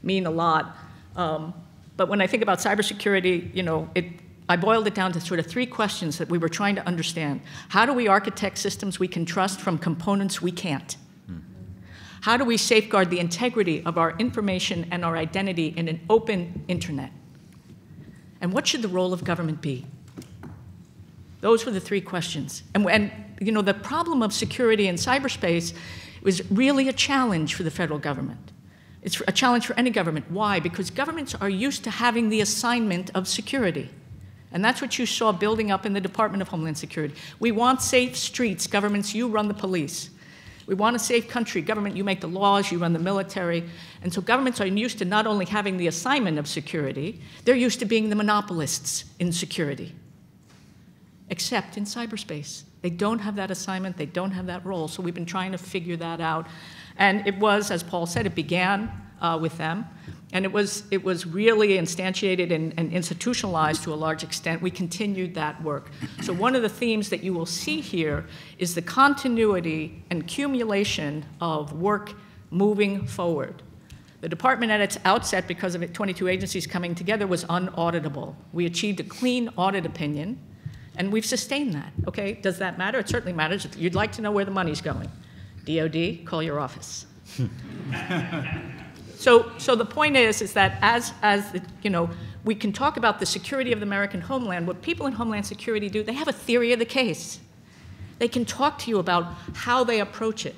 mean a lot. Um, but when I think about cybersecurity, you know, it, I boiled it down to sort of three questions that we were trying to understand. How do we architect systems we can trust from components we can't? How do we safeguard the integrity of our information and our identity in an open internet? And what should the role of government be? Those were the three questions. And, and you know, the problem of security in cyberspace was really a challenge for the federal government. It's a challenge for any government. Why? Because governments are used to having the assignment of security. And that's what you saw building up in the Department of Homeland Security. We want safe streets. Governments, you run the police. We want a safe country. Government, you make the laws, you run the military. And so governments are used to not only having the assignment of security, they're used to being the monopolists in security. Except in cyberspace. They don't have that assignment, they don't have that role. So we've been trying to figure that out. And it was, as Paul said, it began uh, with them. And it was, it was really instantiated and, and, institutionalized to a large extent. We continued that work. So, one of the themes that you will see here is the continuity and accumulation of work moving forward. The department at its outset, because of it, 22 agencies coming together, was unauditable. We achieved a clean audit opinion, and we've sustained that. Okay, does that matter? It certainly matters. You'd like to know where the money's going. DOD, call your office. So, so the point is, is that as, as the, you know, we can talk about the security of the American homeland. What people in Homeland Security do, they have a theory of the case. They can talk to you about how they approach it,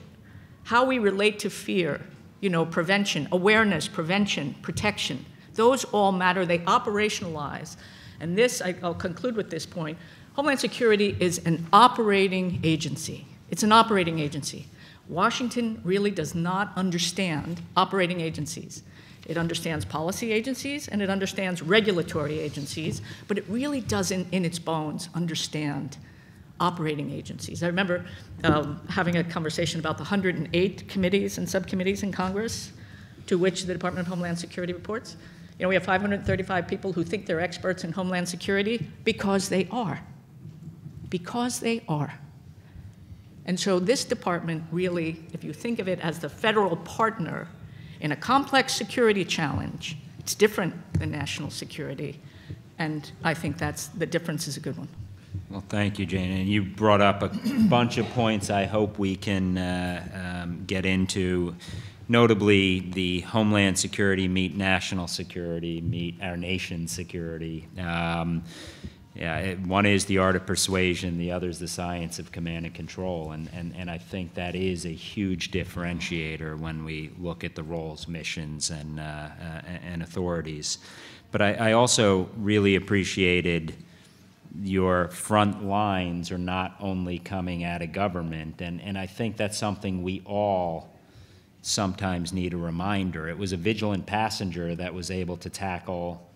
how we relate to fear, you know, prevention, awareness, prevention, protection. Those all matter. They operationalize. And this, I, I'll conclude with this point. Homeland Security is an operating agency. It's an operating agency. Washington really does not understand operating agencies. It understands policy agencies and it understands regulatory agencies, but it really doesn't, in its bones, understand operating agencies. I remember um, having a conversation about the 108 committees and subcommittees in Congress to which the Department of Homeland Security reports. You know, we have 535 people who think they're experts in Homeland Security because they are. Because they are. And so this department really, if you think of it as the federal partner in a complex security challenge, it's different than national security. And I think that's the difference is a good one. Well, thank you, Jane. And you brought up a bunch of points I hope we can uh, um, get into, notably the Homeland Security meet national security, meet our nation's security. Um, yeah, it, one is the art of persuasion, the other is the science of command and control. And, and, and I think that is a huge differentiator when we look at the roles, missions, and, uh, uh, and authorities. But I, I also really appreciated your front lines are not only coming out of government. And, and I think that's something we all sometimes need a reminder. It was a vigilant passenger that was able to tackle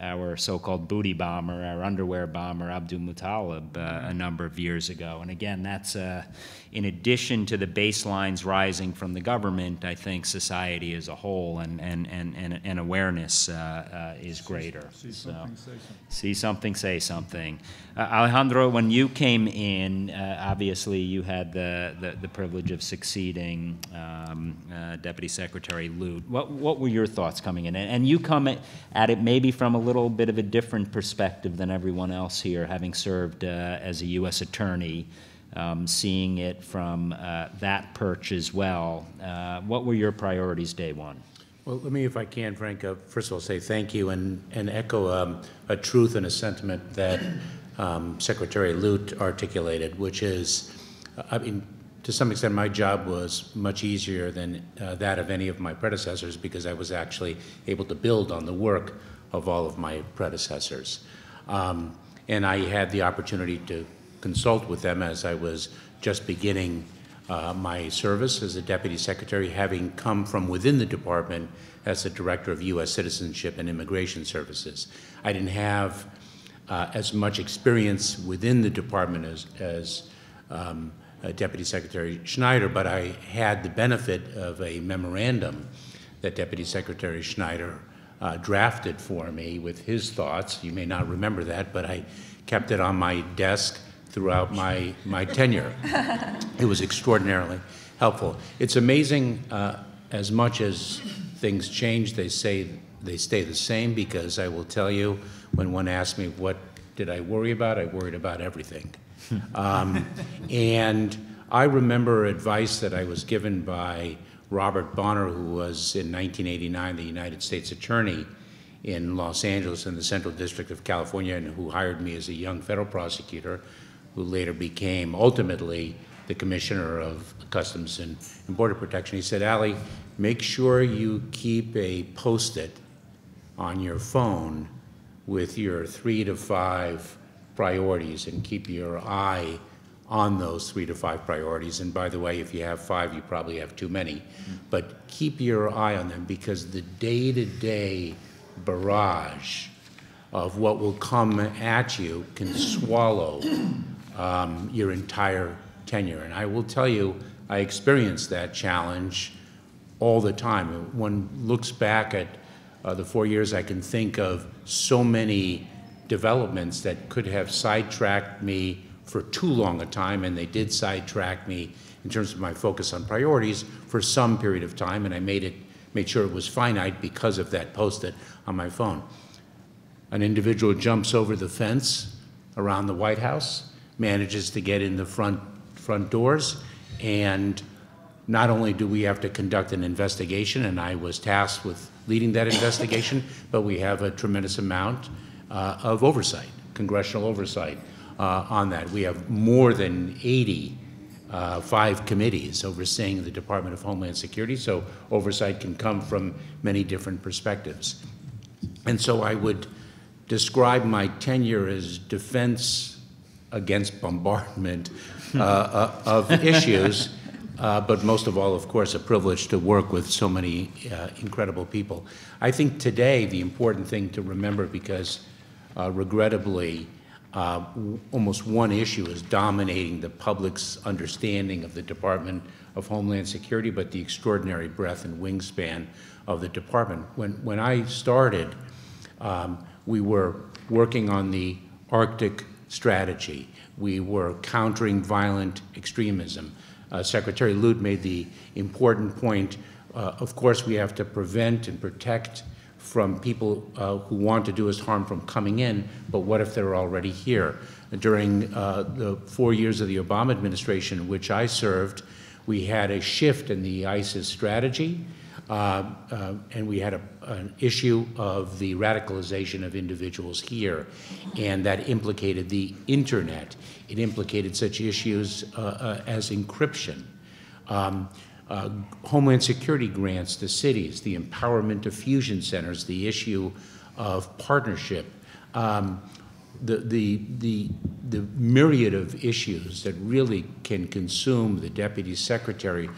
our so-called booty bomber, our underwear bomber, Abdulmutallab, uh, a number of years ago. And again, that's uh, in addition to the baselines rising from the government, I think society as a whole and, and, and, and, and awareness uh, uh is greater. See So- something, say something. See something, say something. Uh, Alejandro, when you came in, uh, obviously you had the, the, the privilege of succeeding um, uh, Deputy Secretary Lute. What, what were your thoughts coming in? And, and you come at- at it maybe from a little bit of a different perspective than everyone else here, having served uh, as a U.S. Attorney, um, seeing it from uh, that perch as well. Uh, what were your priorities day one? Well, let me, if I can, Frank, uh, first of all, say thank you and, and echo um, a truth and a sentiment that um, Secretary Lute articulated, which is, uh, I mean, to some extent, my job was much easier than uh, that of any of my predecessors because I was actually able to build on the work of all of my predecessors. Um, and I had the opportunity to consult with them as I was just beginning uh, my service as a deputy secretary, having come from within the department as the director of U.S. Citizenship and Immigration Services. I didn't have uh, as much experience within the department as, as um, uh, Deputy Secretary Schneider, but I had the benefit of a memorandum that Deputy Secretary Schneider uh, drafted for me with his thoughts. You may not remember that, but I kept it on my desk throughout my, my tenure. It was extraordinarily helpful. It's amazing, uh, as much as things change, they say they stay the same, because I will tell you, when one asks me, what did I worry about? I worried about everything. Um, And I remember advice that I was given by Robert Bonner, who was in 1989 the United States Attorney in Los Angeles in the Central District of California, and who hired me as a young federal prosecutor, who later became ultimately the Commissioner of Customs and and Border Protection. He said, "Ali, make sure you keep a post-it on your phone with your three to five priorities and keep your eye on those three to five priorities. And by the way, if you have five, you probably have too many. But keep your eye on them because the day-to-day barrage of what will come at you can swallow um, your entire tenure. And I will tell you, I experienced that challenge all the time. One looks back at uh, the four years, I can think of so many developments that could have sidetracked me for too long a time, and they did sidetrack me in terms of my focus on priorities for some period of time, and I made it made sure it was finite because of that post-it on my phone. An individual jumps over the fence around the White House, manages to get in the front front doors, and not only do we have to conduct an investigation, and I was tasked with leading that investigation, but we have a tremendous amount uh, of oversight, congressional oversight uh, on that. We have more than 80 uh, five committees overseeing the Department of Homeland Security, so oversight can come from many different perspectives. And so I would describe my tenure as defense against bombardment uh, uh, of issues, uh, but most of all, of course, a privilege to work with so many uh, incredible people. I think today the important thing to remember, because uh, regrettably, uh, almost one issue is dominating the public's understanding of the Department of Homeland Security, but the extraordinary breadth and wingspan of the department. When, when I started, um, we were working on the Arctic strategy. We were countering violent extremism. Uh, Secretary Lute made the important point, uh, of course, we have to prevent and protect from people uh, who want to do us harm from coming in, but what if they're already here? During uh, the four years of the Obama administration in which I served, we had a shift in the ISIS strategy, and we had a, an issue of the radicalization of individuals here, and that implicated the internet. It implicated such issues uh, uh, as encryption. Um, uh, Homeland Security grants to cities, the empowerment of fusion centers, the issue of partnership, um, the, the, the, the myriad of issues that really can consume the deputy secretary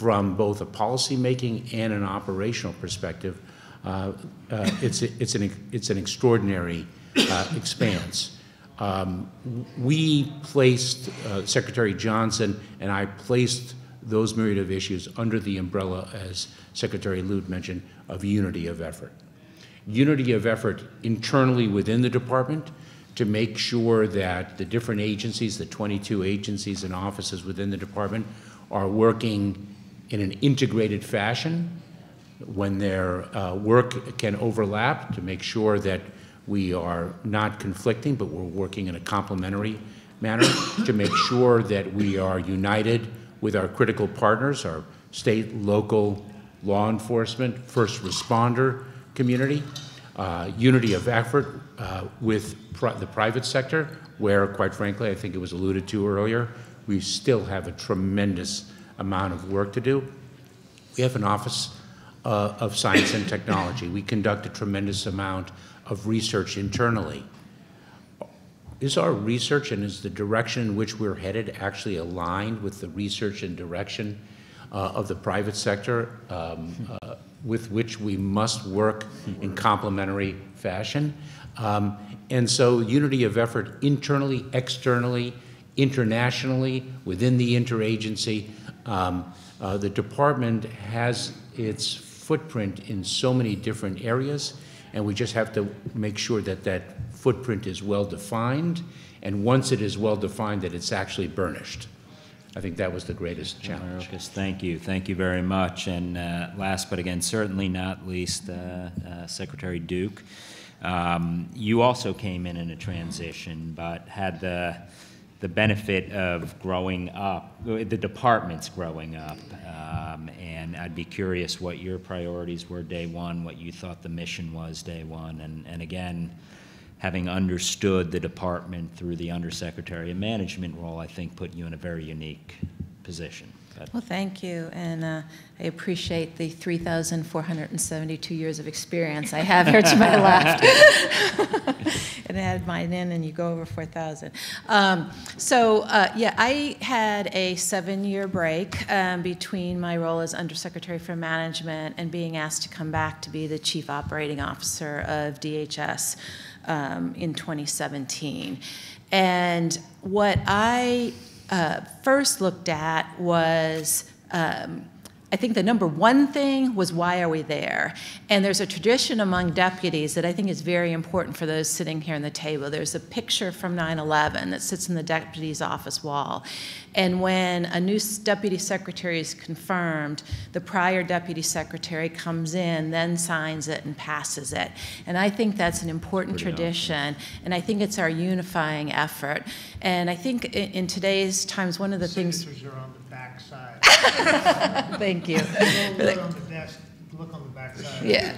from both a policymaking and an operational perspective, uh, uh, it's, it's, an, it's an extraordinary uh, expanse. Um, we placed, uh, Secretary Johnson and I placed those myriad of issues under the umbrella, as Secretary Lute mentioned, of unity of effort. Unity of effort internally within the department to make sure that the different agencies, the 22 agencies and offices within the department, are working in an integrated fashion when their uh, work can overlap to make sure that we are not conflicting, but we're working in a complementary manner to make sure that we are united with our critical partners, our state, local law enforcement, first responder community, uh, unity of effort uh, with the private sector, where, quite frankly, I think it was alluded to earlier, we still have a tremendous amount of work to do. We have an Office uh, of Science and Technology. We conduct a tremendous amount of research internally. Is our research and is the direction in which we're headed actually aligned with the research and direction uh, of the private sector um, uh, with which we must work in complementary fashion? Um, and so unity of effort internally, externally, internationally, within the interagency. Um, uh, the department has its footprint in so many different areas, and we just have to make sure that that footprint is well defined, and once it is well defined, that it's actually burnished. I think that was the greatest challenge. Mayorkas, thank you. Thank you very much. And uh, last but again, certainly not least, uh, uh, Secretary Duke. Um, you also came in in a transition, but had the, the benefit of growing up, the departments growing up. Um, and I'd be curious what your priorities were day one, what you thought the mission was day one. And, and again, having understood the department through the undersecretary of management role, I think put you in a very unique position. Well, thank you, and uh, I appreciate the 3,472 years of experience I have here to my left. And add mine in, and you go over 4,000. Um, So, uh, yeah, I had a seven-year break um, between my role as Undersecretary for Management and being asked to come back to be the Chief Operating Officer of DHS um, in 2017. And what I uh, first looked at was um, I think the number one thing was why are we there? And there's a tradition among deputies that I think is very important for those sitting here on the table. There's a picture from 9 11 that sits in the deputy's office wall. And when a new deputy secretary is confirmed, the prior deputy secretary comes in, then signs it and passes it. And I think that's an important tradition, and I think it's our unifying effort. And I think in, in today's times, one of the things. Signatures are on the back side. Thank you. Look on the desk, look on the back side. Yeah.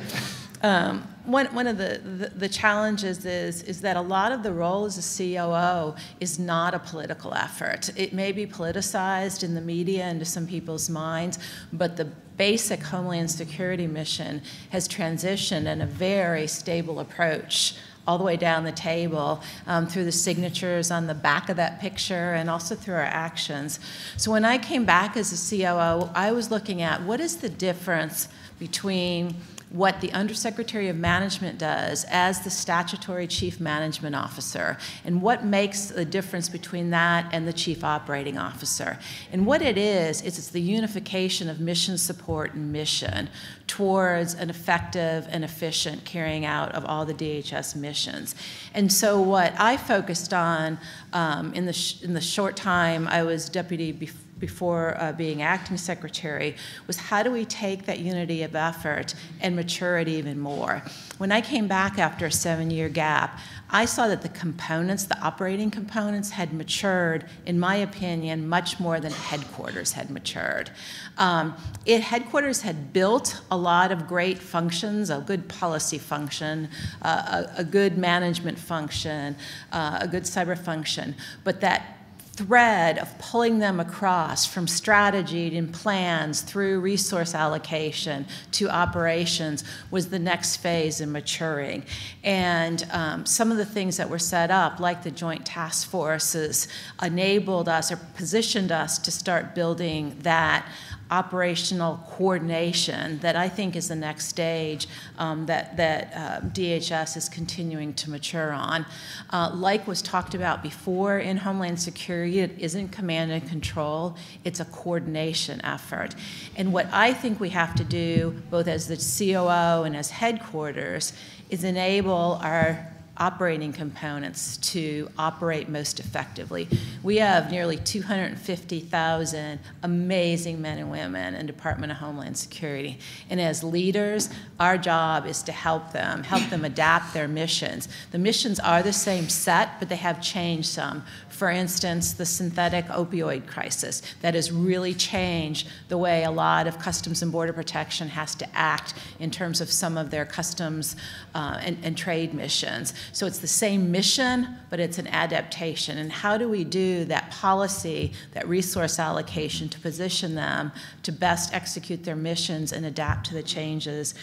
Um, one, one of the, the, the challenges is, is that a lot of the role as a COO is not a political effort. It may be politicized in the media and to some people's minds, but the basic Homeland Security mission has transitioned in a very stable approach all the way down the table um, through the signatures on the back of that picture and also through our actions. So when I came back as a COO, I was looking at what is the difference between what the Undersecretary of Management does as the statutory Chief Management Officer and what makes the difference between that and the Chief Operating Officer. And what it is, is it's the unification of mission support and mission towards an effective and efficient carrying out of all the DHS missions. And so what I focused on um, in, the in the short time I was deputy before before uh, being acting secretary was how do we take that unity of effort and mature it even more? When I came back after a seven year gap, I saw that the components, the operating components, had matured, in my opinion, much more than headquarters had matured. Um, it, headquarters had built a lot of great functions, a good policy function, uh, a, a, good management function, uh, a good cyber function, but that thread of pulling them across from strategy and plans through resource allocation to operations was the next phase in maturing. And um, some of the things that were set up, like the joint task forces, enabled us or positioned us to start building that operational coordination that I think is the next stage um, that, that uh, DHS is continuing to mature on. Uh, like was talked about before in Homeland Security, it isn't command and control, it's a coordination effort. And what I think we have to do, both as the COO and as headquarters, is enable our operating components to operate most effectively. We have nearly 250,000 amazing men and women in Department of Homeland Security. And as leaders, our job is to help them, help them adapt their missions. The missions are the same set, but they have changed some for instance, the synthetic opioid crisis that has really changed the way a lot of Customs and Border Protection has to act in terms of some of their customs uh, and, and trade missions. So it's the same mission, but it's an adaptation. And how do we do that policy, that resource allocation to position them to best execute their missions and adapt to the changes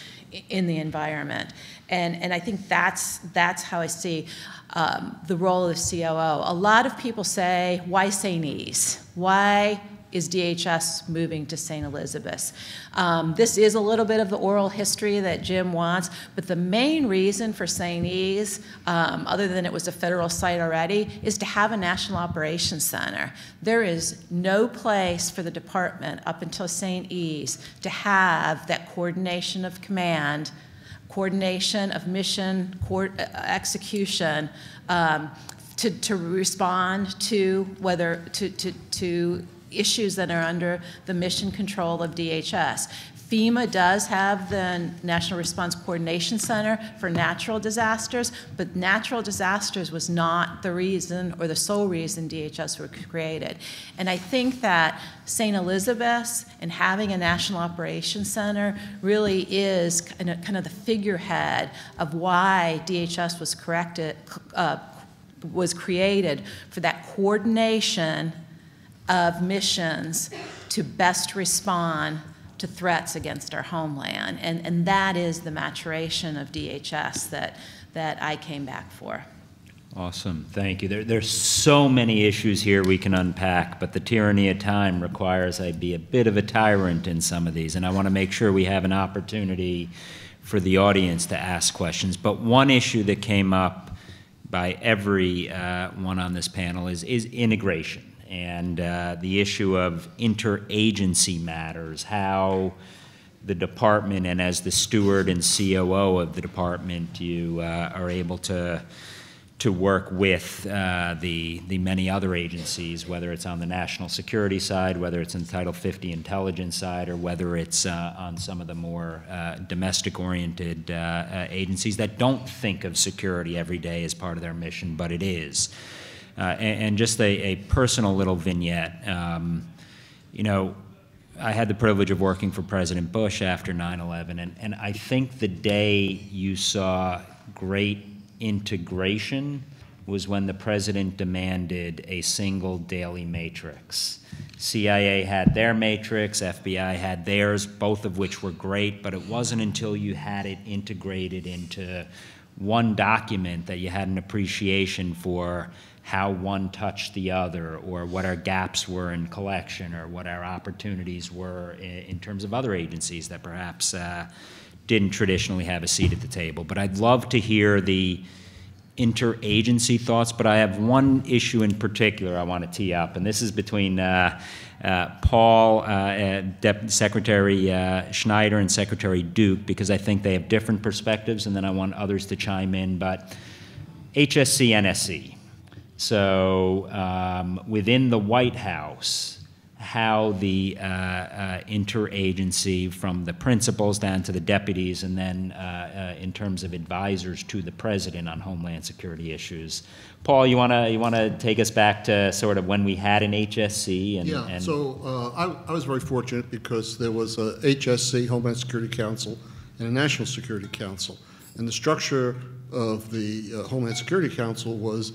in the environment? And, and I think that's, that's how I see um, the role of COO. A lot of people say, why St. Why is DHS moving to St. Elizabeth's? Um, this is a little bit of the oral history that Jim wants, but the main reason for St. Um, other than it was a federal site already, is to have a national operations center. There is no place for the department up until St. E's to have that coordination of command coordination of mission co- uh, execution um, to, to respond to whether to, to, to issues that are under the mission control of DHS. FEMA does have the National Response Coordination Center for natural disasters, but natural disasters was not the reason or the sole reason DHS were created. And I think that St. Elizabeth's and having a National Operations Center really is kind of, the figurehead of why DHS was corrected, uh, was created for that coordination of missions to best respond to threats against our homeland. And, and that is the maturation of DHS that, that I came back for. Awesome, thank you. There, there's so many issues here we can unpack, but the tyranny of time requires I be a bit of a tyrant in some of these, and I want to make sure we have an opportunity for the audience to ask questions. But one issue that came up by every uh, one on this panel is, is integration and uh, the issue of interagency matters, how the department and as the steward and COO of the department, you uh, are able to to work with uh, the the many other agencies, whether it's on the national security side, whether it's in Title 50 intelligence side, or whether it's uh, on some of the more uh, domestic-oriented uh, uh, agencies that don't think of security every day as part of their mission, but it is. Uh, and, just a, a, personal little vignette. Um, you know, I had the privilege of working for President Bush after 9 11, and, and I think the day you saw great integration was when the president demanded a single daily matrix. CIA had their matrix, FBI had theirs, both of which were great, but it wasn't until you had it integrated into one document that you had an appreciation for how one touched the other, or what our gaps were in collection, or what our opportunities were in, in terms of other agencies that perhaps uh, didn't traditionally have a seat at the table. But I'd love to hear the interagency thoughts, but I have one issue in particular I want to tee up, and this is between uh, uh, Paul, uh, Secretary uh, Schneider, and Secretary Duke, because I think they have different perspectives, and then I want others to chime in. But HSC, NSC. So um, within the White House, how the uh, uh, interagency from the principals down to the deputies, and then uh, uh, in terms of advisors to the president on homeland security issues. Paul, you want to you want to take us back to sort of when we had an HSC and, Yeah, and so uh, I I was very fortunate because there was a HSC, Homeland Security Council, and a National Security Council. And the structure of the uh, Homeland Security Council was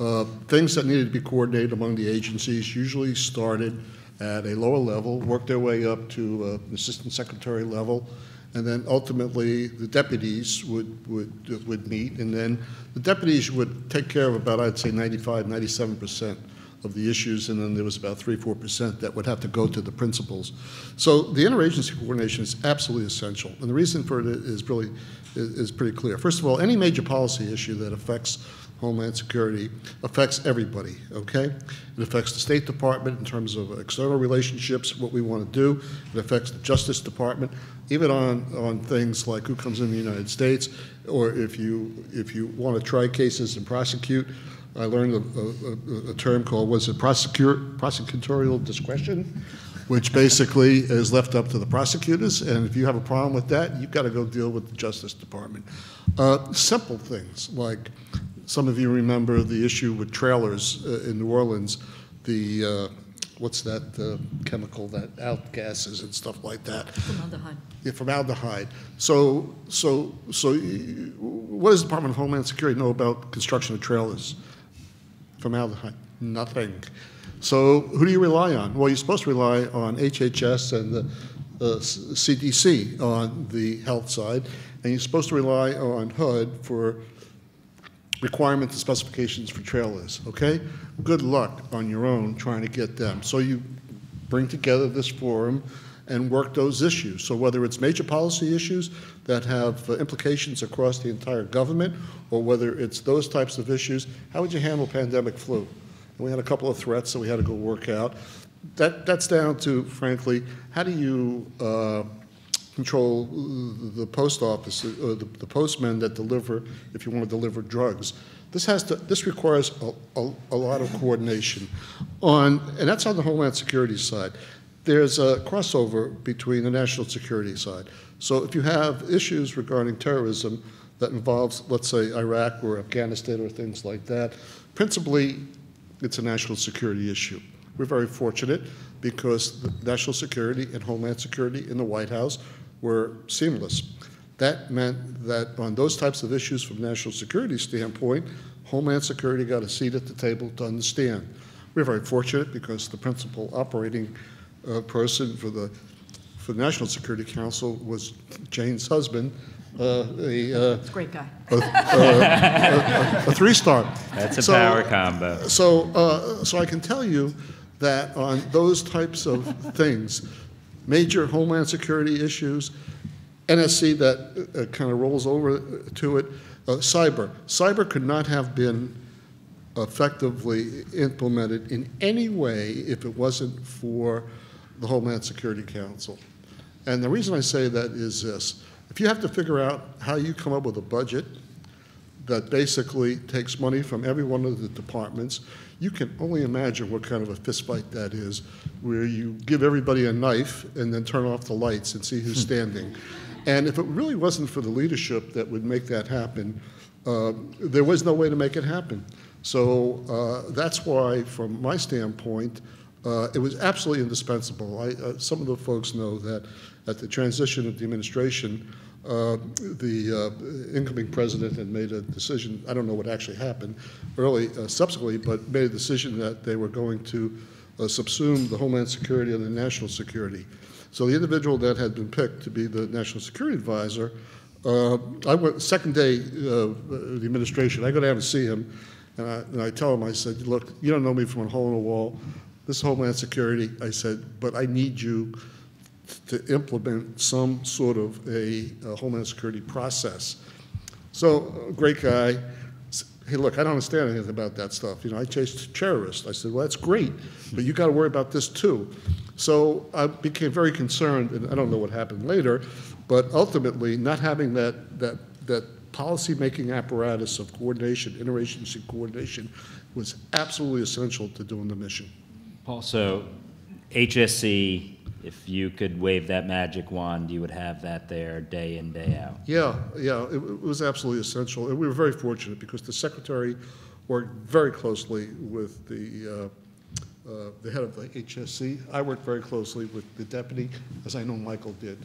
uh, things that needed to be coordinated among the agencies usually started at a lower level, worked their way up to uh, assistant secretary level, and then ultimately the deputies would, would, would meet, and then the deputies would take care of about, I'd say 95, 97 percent of the issues, and then there was about 3, 4 percent that would have to go to the principals. So the interagency coordination is absolutely essential, and the reason for it is really, is pretty clear. First of all, any major policy issue that affects Homeland Security affects everybody, okay? It affects the State Department in terms of external relationships, what we want to do. It affects the Justice Department, even on, on things like who comes in the United States, or if you, if you want to try cases and prosecute. I learned a, a, a term called, was it prosecutorial discretion? Which basically is left up to the prosecutors, and if you have a problem with that, you've got to go deal with the Justice Department. Uh, simple things like some of you remember the issue with trailers uh, in New Orleans, the, uh, what's that uh, chemical that outgasses and stuff like that? Formaldehyde. Yeah, formaldehyde. So, so, so what does the Department of Homeland Security know about construction of trailers? Formaldehyde, nothing. So who do you rely on? Well, you're supposed to rely on HHS and the uh, CDC on the health side, and you're supposed to rely on HUD for requirements and specifications for trailers, okay? Good luck on your own trying to get them. So you bring together this forum and work those issues. So whether it's major policy issues that have uh, implications across the entire government, or whether it's those types of issues, how would you handle pandemic flu? And we had a couple of threats that we had to go work out. That, that's down to, frankly, how do you uh, control the post office, uh, the, the postmen that deliver, if you want to deliver drugs. This has to, this requires a, a, a lot of coordination on, and that's on the Homeland Security side. There's a crossover between the national security side. So if you have issues regarding terrorism that involves, let's say, Iraq or Afghanistan or things like that, principally, it's a national security issue. We're very fortunate because the national security and homeland security in the White House were seamless. That meant that on those types of issues from national security standpoint, Homeland Security got a seat at the table to understand. We're very fortunate because the principal operating uh, person for the for the National Security Council was Jane's husband, uh, a, uh, a great guy. a, a, a, a three-star. that's a So- power combo. so, uh, so I can tell you that on those types of things, major homeland security issues, NSC that uh, kind of rolls over to it, uh, cyber. Cyber could not have been effectively implemented in any way if it wasn't for the Homeland Security Council. And the reason I say that is this. If you have to figure out how you come up with a budget that basically takes money from every one of the departments, you can only imagine what kind of a fistfight that is, where you give everybody a knife and then turn off the lights and see who's standing. And if it really wasn't for the leadership that would make that happen, uh, there was no way to make it happen. So uh, that's why, from my standpoint, uh, it was absolutely indispensable. I, uh, some of the folks know that at the transition of the administration, uh, the uh, incoming president had made a decision, I don't know what actually happened early, uh, subsequently, but made a decision that they were going to uh, subsume the Homeland Security and the national security. So the individual that had been picked to be the national security advisor, uh, I went, second day uh, the administration, I go down to see him, and I, and I tell him, I said, look, you don't know me from a hole in the wall. This is Homeland Security. I said, but I need you to implement some sort of a uh, Homeland Security process. So, great guy, hey, look, I don't understand anything about that stuff. You know, I chased terrorists. I said, well, that's great, but you got to worry about this too. So I became very concerned, and I don't know what happened later, but ultimately, not having that, that, that policy-making apparatus of coordination, interagency coordination, was absolutely essential to doing the mission. Paul, so HSC, if you could wave that magic wand, you would have that there day in, day out. Yeah, yeah, it it was absolutely essential, and we were very fortunate because the secretary worked very closely with the, uh, uh, the head of the HSC. I worked very closely with the deputy, as I know Michael did.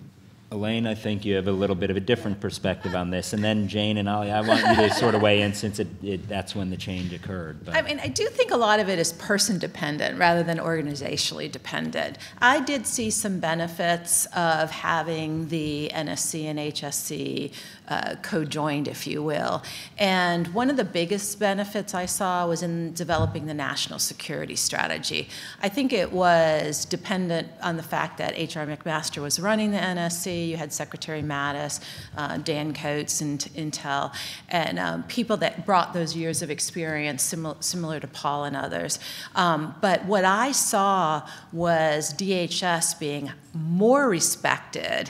Elaine, I think you have a little bit of a different perspective on this. And then Jane and Ollie, I want you to sort of weigh in since it, it, that's when the change occurred. But I mean, I do think a lot of it is person dependent rather than organizationally dependent. I did see some benefits of having the NSC and HSC uh, co-joined, if you will. And one of the biggest benefits I saw was in developing the national security strategy. I think it was dependent on the fact that H.R. McMaster was running the NSC. You had Secretary Mattis, uh, Dan Coats, and Intel, and um, people that brought those years of experience, similar, similar to Paul and others. Um, but what I saw was DHS being more respected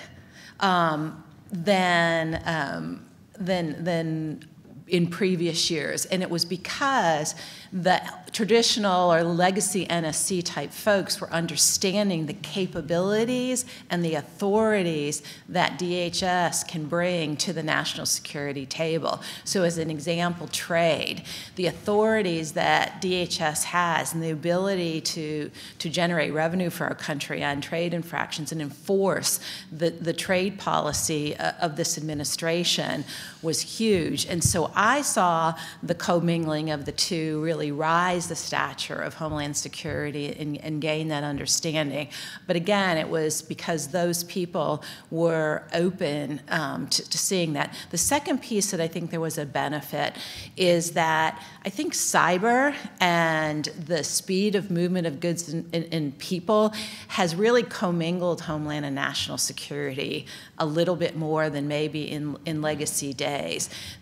um, than, um, than, than in previous years. And it was because the traditional or legacy NSC type folks were understanding the capabilities and the authorities that DHS can bring to the national security table. So, as an example, trade, the authorities that DHS has and the ability to, to generate revenue for our country on trade infractions and enforce the, the trade policy uh, of this administration was huge. And so I saw the commingling of the two really rise the stature of Homeland Security and, and gain that understanding. But again, it was because those people were open um, to, to seeing that. The second piece that I think there was a benefit is that I think cyber and the speed of movement of goods and, and, and people has really commingled Homeland and national security a little bit more than maybe in, in legacy days.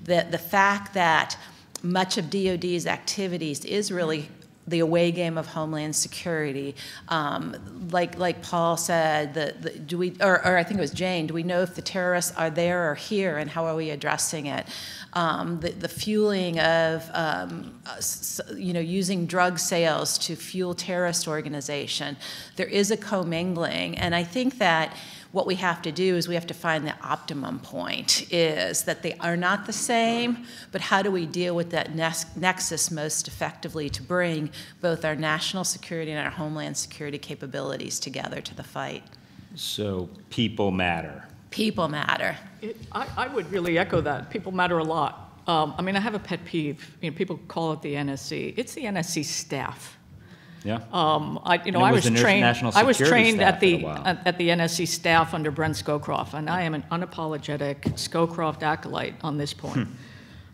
The, the fact that much of DoD's activities is really the away game of Homeland Security. Um, like, like Paul said, the, the, do we, or, or I think it was Jane, do we know if the terrorists are there or here and how are we addressing it? Um, the, the fueling of, um, you know, using drug sales to fuel terrorist organization. There is a commingling, and I think that what we have to do is we have to find the optimum point is that they are not the same but how do we deal with that nexus most effectively to bring both our national security and our homeland security capabilities together to the fight so people matter. People matter. It, I, I would really echo that. People matter a lot. Um, I mean, I have a pet peeve. You know, people call it the NSC. It's the NSC staff. Yeah. Um, I, you know, I was was trained. I was trained at the at, at the NSC staff under Brent Scowcroft, and I am an unapologetic Scowcroft acolyte on this point. Hmm.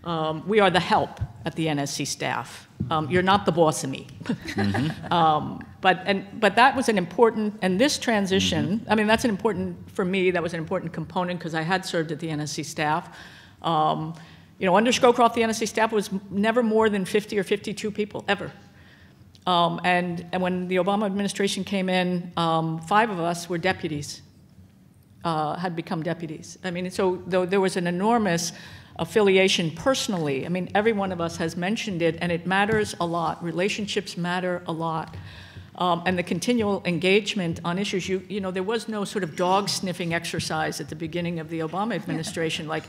Um, we are the help at the NSC staff. Um, you're not the boss of me. Mm-hmm. um, but and but that was an important and this transition. Mm-hmm. I mean, that's an important for me. That was an important component because I had served at the NSC staff. Um, you know, under Scowcroft, the NSC staff was never more than 50 or 52 people ever. Um, and, and when the Obama administration came in, um, five of us were deputies, uh, had become deputies. I mean, so though there was an enormous affiliation personally, I mean, every one of us has mentioned it, and it matters a lot. Relationships matter a lot. Um, and the continual engagement on issues, you, you know, there was no sort of dog sniffing exercise at the beginning of the Obama administration, like,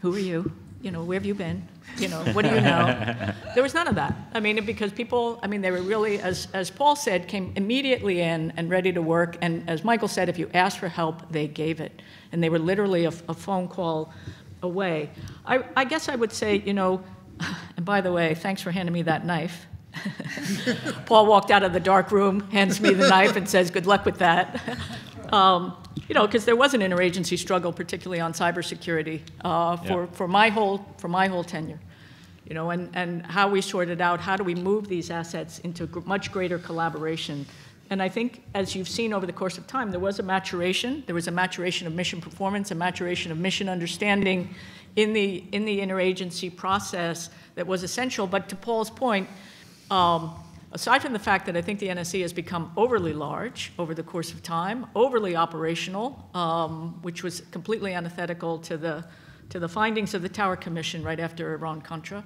who are you? You know, where have you been? You know, what do you know? there was none of that. I mean, because people, I mean, they were really, as, as Paul said, came immediately in and ready to work. And as Michael said, if you asked for help, they gave it. And they were literally a, a phone call away. I, I guess I would say, you know, and by the way, thanks for handing me that knife. Paul walked out of the dark room, hands me the knife, and says, Good luck with that. Um, you know, because there was an interagency struggle, particularly on cybersecurity, uh, for, Yeah. for, my whole, for my whole tenure. You know, and, and how we sorted out how do we move these assets into gr- much greater collaboration. And And I think, as you've seen over the course of time, there was a maturation. There was a maturation of mission performance, a maturation of mission understanding in the, in the interagency process that was essential. But to Paul's point, um, aside from the fact that I think the NSC has become overly large over the course of time, overly operational, um, which was completely antithetical to the, to the findings of the Tower Commission right after Iran-Contra,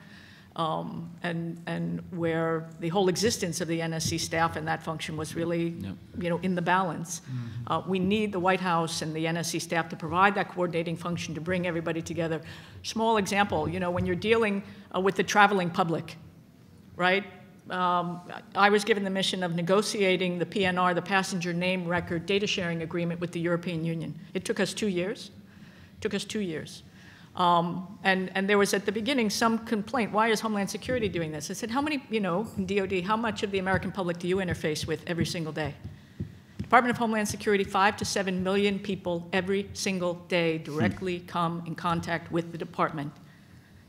um, and, and where the whole existence of the NSC staff and that function was really, you know, in the balance. Uh, we need the White House and the NSC staff to provide that coordinating function to bring everybody together. Small example, you know, when you're dealing uh, with the traveling public, right? Um, I was given the mission of negotiating the PNR, the passenger name record data sharing agreement with the European Union. It took us two years. It took us two years. Um, and, and there was at the beginning some complaint, why is Homeland Security doing this? I said, how many, you know, in DOD, how much of the American public do you interface with every single day? Department of Homeland Security, five to seven million people every single day directly come in contact with the department.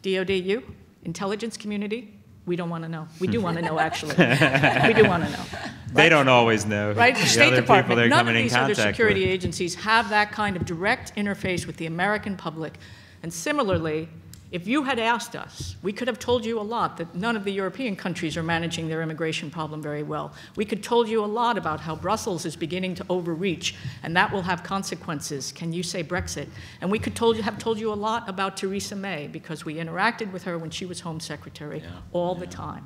DOD, you, intelligence community, we don't want to know. We do want to know, actually. we do want to know. They don't always know. Right? The the State Department, none of these other security with. agencies have that kind of direct interface with the American public. And similarly, if you had asked us, we could have told you a lot that none of the European countries are managing their immigration problem very well. We could told you a lot about how Brussels is beginning to overreach, and that will have consequences. Can you say Brexit? And we could told you, have told you a lot about Theresa May because we interacted with her when she was Home Secretary all the time.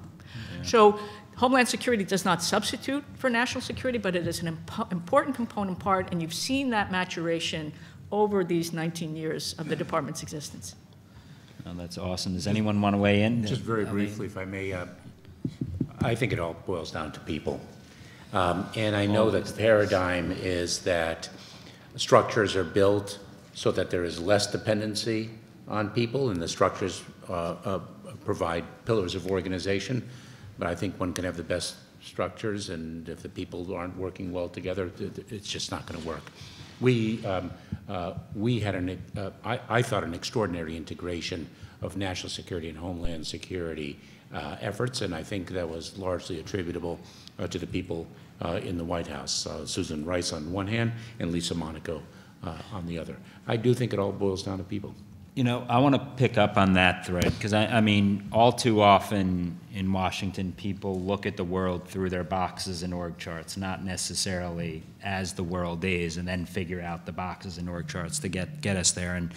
So Homeland Security does not substitute for national security, but it is an impo- important component part, and you've seen that maturation over these 19 years of the department's existence. Oh, that's awesome. Does anyone want to weigh in? Just very briefly, if I may, uh, I think it all boils down to people. Um, And I know that the paradigm is that structures are built so that there is less dependency on people, and the structures uh, uh, provide pillars of organization. But I think one can have the best structures, and if the people aren't working well together, th- th- it's just not going to work. We, um, uh, we had an, uh, I, I thought an extraordinary integration of national security and homeland security uh, efforts, and I think that was largely attributable uh, to the people uh, in the White House, uh, Susan Rice on one hand and Lisa Monaco on the other. I do think it all boils down to people. You know, I want to pick up on that thread because I, I mean, all too often in Washington, people look at the world through their boxes and org charts, not necessarily as the world is, and then figure out the boxes and org charts to get get us there. And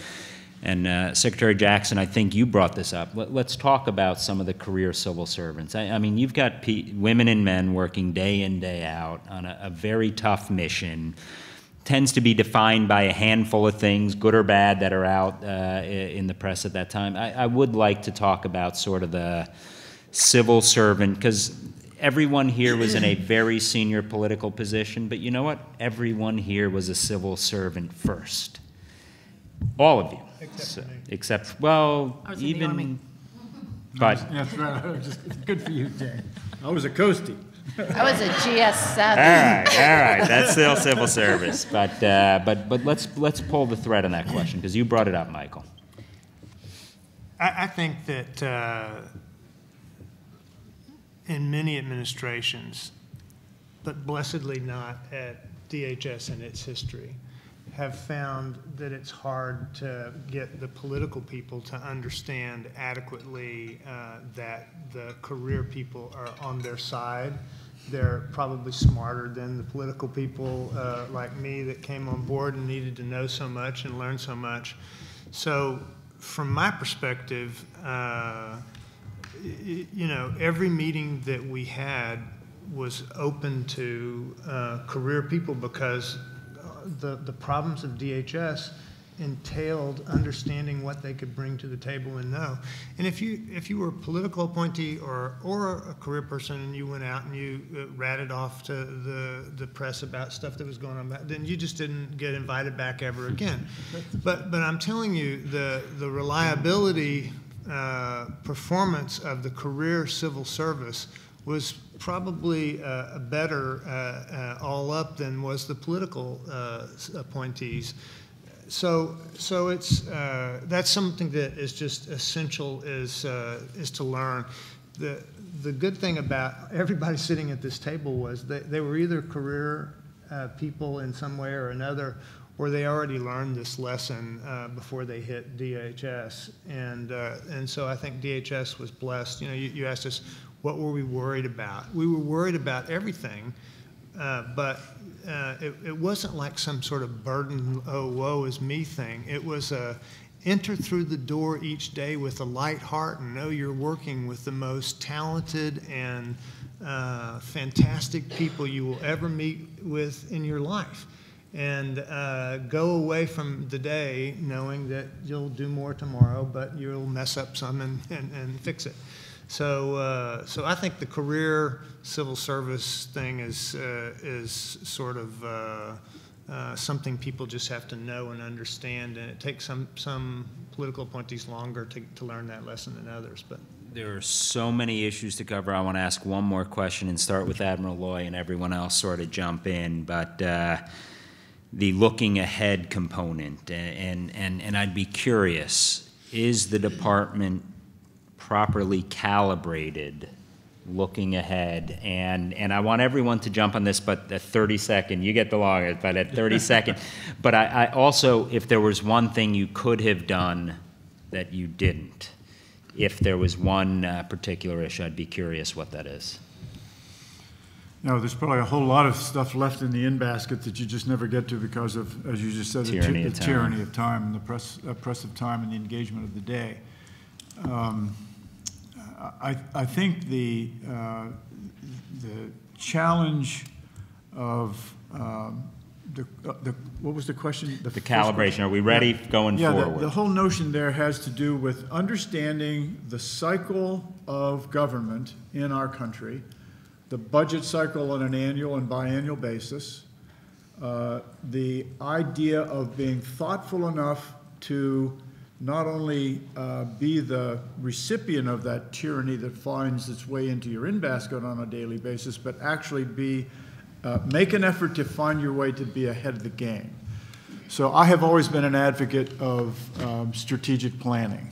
and uh, Secretary Jackson, I think you brought this up. Let, us talk about some of the career civil servants. I, I mean, you've got women and men working day in day out on a, a very tough mission tends to be defined by a handful of things, good or bad, that are out uh, in the press at that time. I, I would like to talk about sort of the civil servant, because everyone here was in a very senior political position, but you know what? Everyone here was a civil servant first. All of you. Except, except well, I was in the even. But That's right, I was just- good for you, Dan. I was a coastie. I was a GS All seven. right, all right, that's still civil service, but, uh, but, but let's, let's pull the thread on that question, because you brought it up, Michael. I, I think that uh, in many administrations, but blessedly not at DHS in its history, have found that it's hard to get the political people to understand adequately uh, that the career people are on their side. They're probably smarter than the political people uh, like me that came on board and needed to know so much and learn so much. So, from my perspective, uh, you know, every meeting that we had was open to uh, career people because the, the problems of DHS entailed understanding what they could bring to the table and know. And if you, if you were a political appointee or, or a career person and you went out and you uh, ratted off to the, the press about stuff that was going on, then you just didn't get invited back ever again. But, but I'm telling you, the, the reliability uh, performance of the career civil service was probably uh, better uh, uh, all up than was the political uh, appointees. So, so it's uh, that's something that is just essential is is to learn. The the good thing about everybody sitting at this table was they, they were either career people in some way or another, or they already learned this lesson uh, before they hit DHS. And, uh, and so I think DHS was blessed. You know, you, you asked us, what were we worried about? We were worried about everything, uh, but uh, it, it wasn't like some sort of burden, oh, woe is me thing. It was a enter through the door each day with a light heart and know you're working with the most talented and uh, fantastic people you will ever meet with in your life. And uh, go away from the day knowing that you'll do more tomorrow, but you'll mess up some and, and, and fix it. So, uh, so I think the career civil service thing is, uh, is sort of uh, uh, something people just have to know and understand, and it takes some, some political appointees longer to, to learn that lesson than others, but. There are so many issues to cover. I want to ask one more question and start with Admiral Loy and everyone else sort of jump in. But uh, the looking ahead component, and, and, and I'd be curious, is the department properly calibrated looking ahead? And, and I want everyone to jump on this, but at 30 second, you get the longest, but at 30 second. But I, I also, if there was one thing you could have done that you didn't, if there was one uh, particular issue, I'd be curious what that is. No, there's probably a whole lot of stuff left in the in basket that you just never get to because of, as you just said, the ty- Tyranny the of time. tyranny of time and the press, press of time and the engagement of the day. Um, I, I think the, uh, the challenge of, um, the, uh, the, what was the question? The first calibration, are we ready going Yeah, the- forward? the whole notion there has to do with understanding the cycle of government in our country, the budget cycle on an annual and biannual basis, uh, the idea of being thoughtful enough to not only uh, be the recipient of that tyranny that finds its way into your in basket on a daily basis, but actually be, uh, make an effort to find your way to be ahead of the game. So I have always been an advocate of um, strategic planning.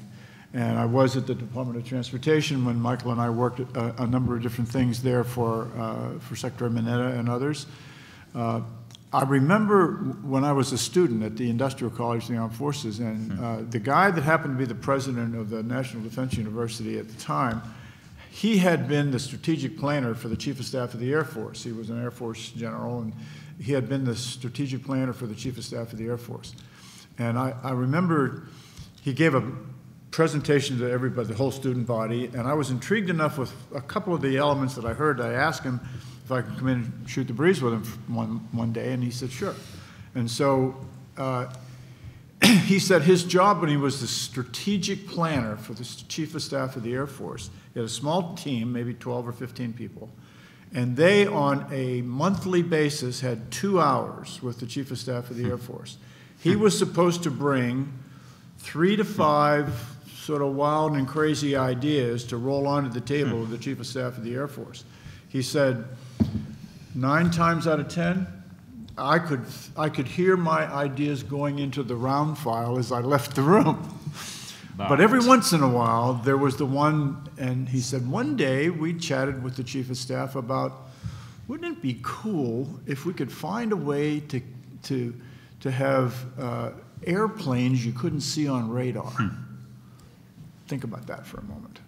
And I was at the Department of Transportation when Michael and I worked a, a number of different things there for, uh, for Secretary Mineta and others. Uh, I remember when I was a student at the Industrial College of the Armed Forces, and uh, the guy that happened to be the president of the National Defense University at the time, he had been the strategic planner for the Chief of Staff of the Air Force. He was an Air Force general, and he had been the strategic planner for the Chief of Staff of the Air Force. And I, I remember he gave a presentation to everybody, the whole student body, and I was intrigued enough with a couple of the elements that I heard. I asked him if I could come in and shoot the breeze with him one, one day, and he said, sure. And so uh, he said his job when he was the strategic planner for the Chief of Staff of the Air Force, he had a small team, maybe 12 or 15 people, and they, on a monthly basis, had two hours with the Chief of Staff of the Air Force. He was supposed to bring three to five sort of wild and crazy ideas to roll onto the table of the Chief of Staff of the Air Force. He said, nine times out of 10, I could, I could hear my ideas going into the round file as I left the room. But every once in a while, there was the one, and he said, one day we chatted with the chief of staff about, wouldn't it be cool if we could find a way to, to, to have uh, airplanes you couldn't see on radar? Think about that for a moment.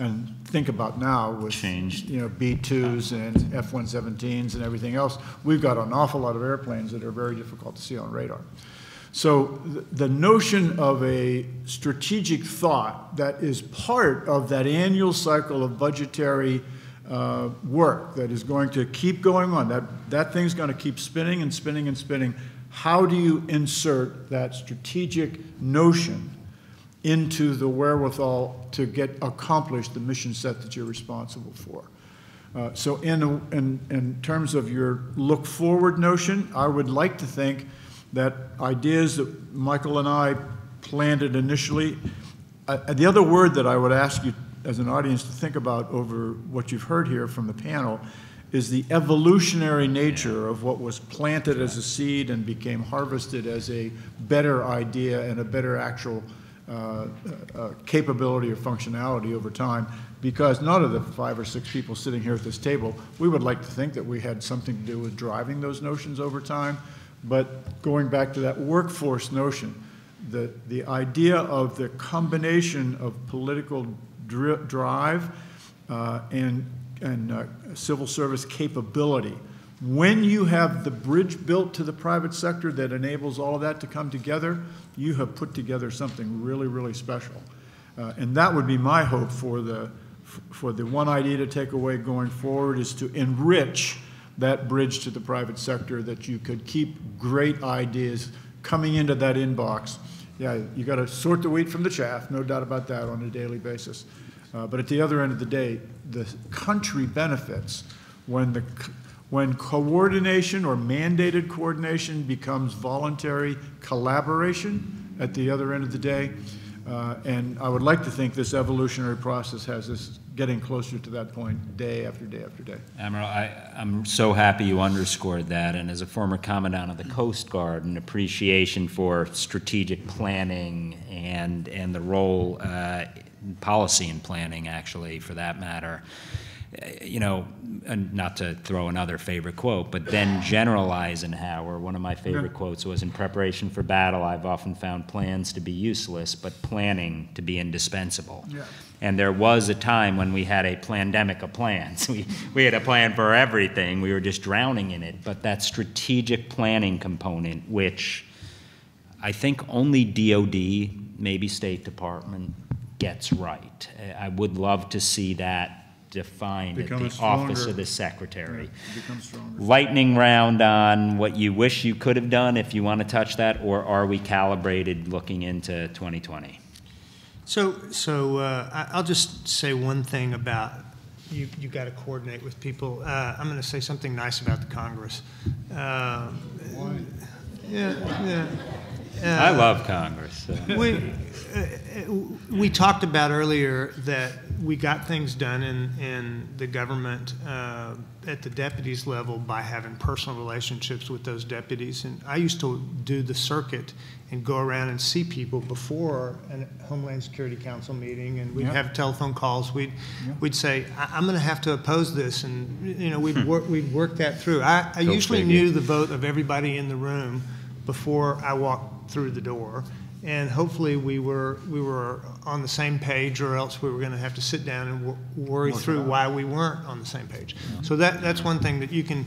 And think about now with, Changed. you know, B-2s and F-117s and everything else, we've got an awful lot of airplanes that are very difficult to see on radar. So th- the notion of a strategic thought that is part of that annual cycle of budgetary uh, work that is going to keep going on, that, that thing's going to keep spinning and spinning and spinning. How do you insert that strategic notion into the wherewithal to get accomplished the mission set that you're responsible for? Uh, so in, a- in, in terms of your look forward notion, I would like to think that ideas that Michael and I planted initially, uh, the other word that I would ask you as an audience to think about over what you've heard here from the panel is the evolutionary nature of what was planted as a seed and became harvested as a better idea and a better actual uh, uh, capability or functionality over time, because none of the five or six people sitting here at this table, we would like to think that we had something to do with driving those notions over time. But going back to that workforce notion, the, the idea of the combination of political dri- drive uh, and, and uh, civil service capability. When you have the bridge built to the private sector that enables all of that to come together, you have put together something really, really special. Uh, and that would be my hope for the, for the one idea to take away going forward is to enrich that bridge to the private sector, that you could keep great ideas coming into that inbox. Yeah, you got to sort the wheat from the chaff, no doubt about that, on a daily basis. Uh, but at the other end of the day, the country benefits when the when coordination or mandated coordination becomes voluntary collaboration at the other end of the day. Uh, and I would like to think this evolutionary process has us getting closer to that point day after day after day. Admiral, I, I'm so happy you underscored that, and as a former commandant of the Coast Guard, an appreciation for strategic planning and, and the role, uh, policy and planning, actually, for that matter. You know, and not to throw another favorite quote, but then General Eisenhower, one of my favorite quotes was, "In preparation for battle, I've often found plans to be useless, but planning to be indispensable." Yeah. And there was a time when we had a pandemic of plans. We, we had a plan for everything. We were just drowning in it. But that strategic planning component, which I think only DOD, maybe State Department, gets right. I would love to see that defined at Become a the Office stronger- of the Secretary. Become stronger. Lightning round on what you wish you could have done, if you want to touch that, or are we calibrated looking into 2020? So, so uh, I- I'll just say one thing about, you, you got to coordinate with people. Uh, I'm going to say something nice about the Congress. Um, Yeah, yeah. I love Congress. so. We, uh, we talked about earlier that we got things done in, in the government uh, at the deputies level by having personal relationships with those deputies. And I used to do the circuit and go around and see people before a Homeland Security Council meeting, and we'd Yeah. have telephone calls. We'd, we'd say, I- I'm going to have to oppose this, and, you know, we'd work, we'd work that through. I, I usually knew the vote of everybody in the room before I walked through the door. And hopefully, we were, we were on the same page, or else we were going to have to sit down and wor- worry through why we weren't on the same page. So that, that's one thing that you can,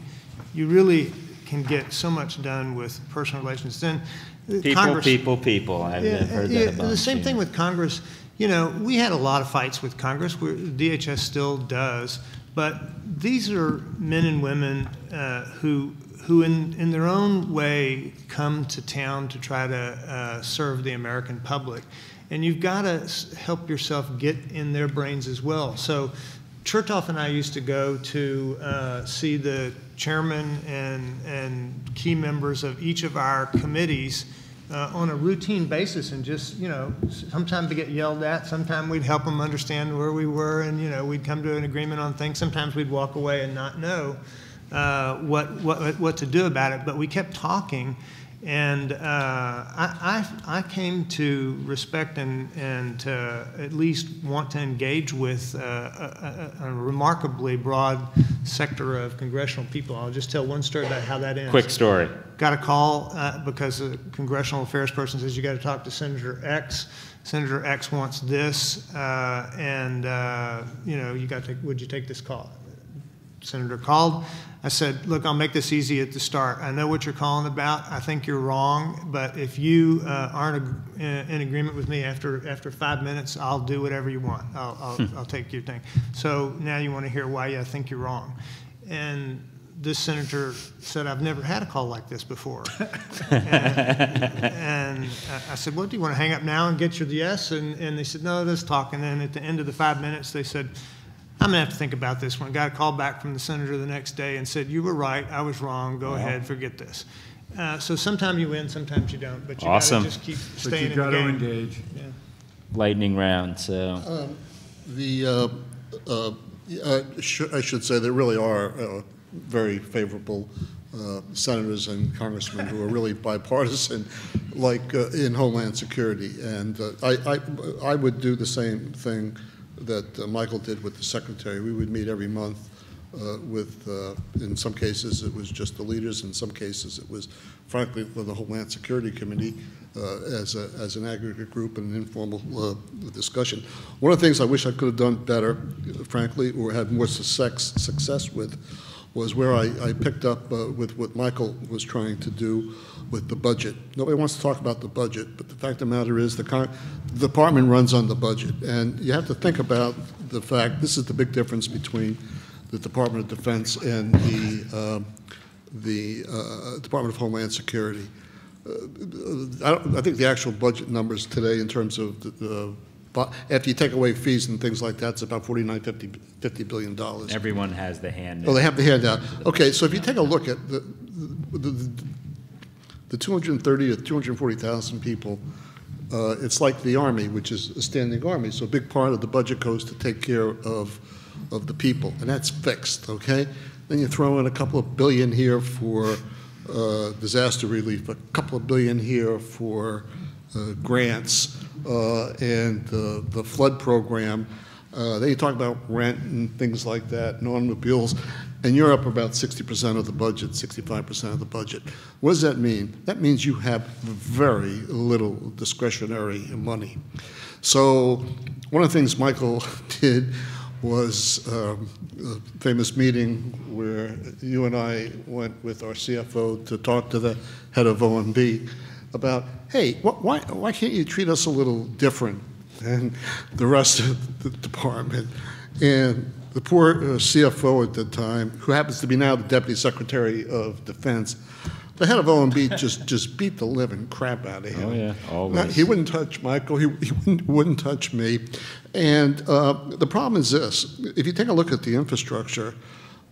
you really can get so much done with personal relations. Then uh, People, Congress- people, people. I've yeah, heard yeah, that a bunch. The same yeah. thing with Congress. You know, we had a lot of fights with Congress. We're, DHS still does, but these are men and women uh, who who, in in their own way, come to town to try to uh, serve the American public, and you've got to help yourself get in their brains as well. So. Chertoff and I used to go to uh, see the chairman and, and key members of each of our committees uh, on a routine basis and just, you know, sometimes we get yelled at, sometimes we'd help them understand where we were and, you know, we'd come to an agreement on things. Sometimes we'd walk away and not know uh, what, what, what to do about it, but we kept talking. And uh, I, I, I came to respect and, and to at least want to engage with uh, a, a, a remarkably broad sector of congressional people. I'll just tell one story about how that ends Quick story. got a call uh, because a congressional affairs person says you got to talk to Senator X. Senator X wants this, uh, and uh, you know you got to. Would you take this call? Senator called. I said, look, I'll make this easy at the start. I know what you're calling about. I think you're wrong, but if you uh, aren't ag- in agreement with me after after five minutes, I'll do whatever you want. I'll, I'll, I'll take your thing. So now you want to hear why I think you're wrong. And this senator said, I've never had a call like this before. and, and I- I said, Well, do you want to hang up now and get your yes? And, and they said, No, let's talk. And then at the end of the five minutes, they said, I'm going to have to think about this one. Got a call back from the senator the next day and said, You were right. I was wrong. Go ahead, forget this. Uh, so sometimes you win, sometimes you don't. But you Awesome. got to just keep But staying you in the got to game. engage. Lightning round, so. The, uh, uh, I should I should say, there really are uh, very favorable uh, senators and congressmen who are really bipartisan, like uh, in Homeland Security. And uh, I, I, I would do the same thing that uh, Michael did with the secretary. We would meet every month uh, with, uh, in some cases, it was just the leaders, in some cases, it was frankly the Homeland Security Committee uh, as, a, as an aggregate group and an informal uh, discussion. One of the things I wish I could have done better, frankly, or had more success, success with, was where I, I picked up uh, with what Michael was trying to do with the budget. Nobody wants to talk about the budget, but the fact of the matter is the, the department runs on the budget. And you have to think about the fact, this is the big difference between the Department of Defense and the, um, the uh, Department of Homeland Security. Uh, I, I think the actual budget numbers today in terms of the, the bu- after you take away fees and things like that, it's about 49, 50, 50 billion dollars. Everyone has the hand. Oh, they have the handout. Okay, so if you take a look at the, the, the- the 230 or 240,000 people, uh, it's like the Army, which is a standing army, so a big part of the budget goes to take care of, of the people, and that's fixed, okay? Then you throw in a couple of billion here for uh, disaster relief, a couple of billion here for uh, grants, and uh, the flood program. Uh, Then talk about rent and things like that, and automobiles, and you're up about 60% of the budget, 65% of the budget. What does that mean? That means you have very little discretionary money. So one of the things Michael did was um, a famous meeting where you and I went with our CFO to talk to the head of OMB about, hey, wh- why, why can't you treat us a little different than the rest of the department? And the poor uh, CFO at the time, who happens to be now the Deputy Secretary of Defense, the head of OMB just, just beat the living crap out of him. Oh, yeah, Now, always. He wouldn't touch Michael, he, he wouldn't, wouldn't touch me. And uh, the problem is this, if you take a look at the infrastructure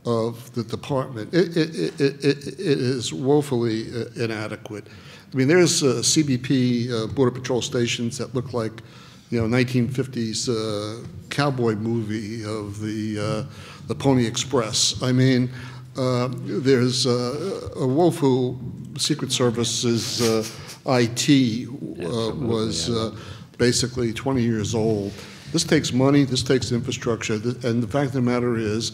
of the department, it, it, it, it, it is woefully uh, inadequate. I mean, there's uh, CBP uh, Border Patrol stations that look like, you know, 1950s uh, cowboy movie of the, uh, the Pony Express. I mean, uh, there's uh, a woeful Secret Service's uh, IT uh, was uh, basically 20 years old. This takes money, this takes infrastructure, th- and the fact of the matter is,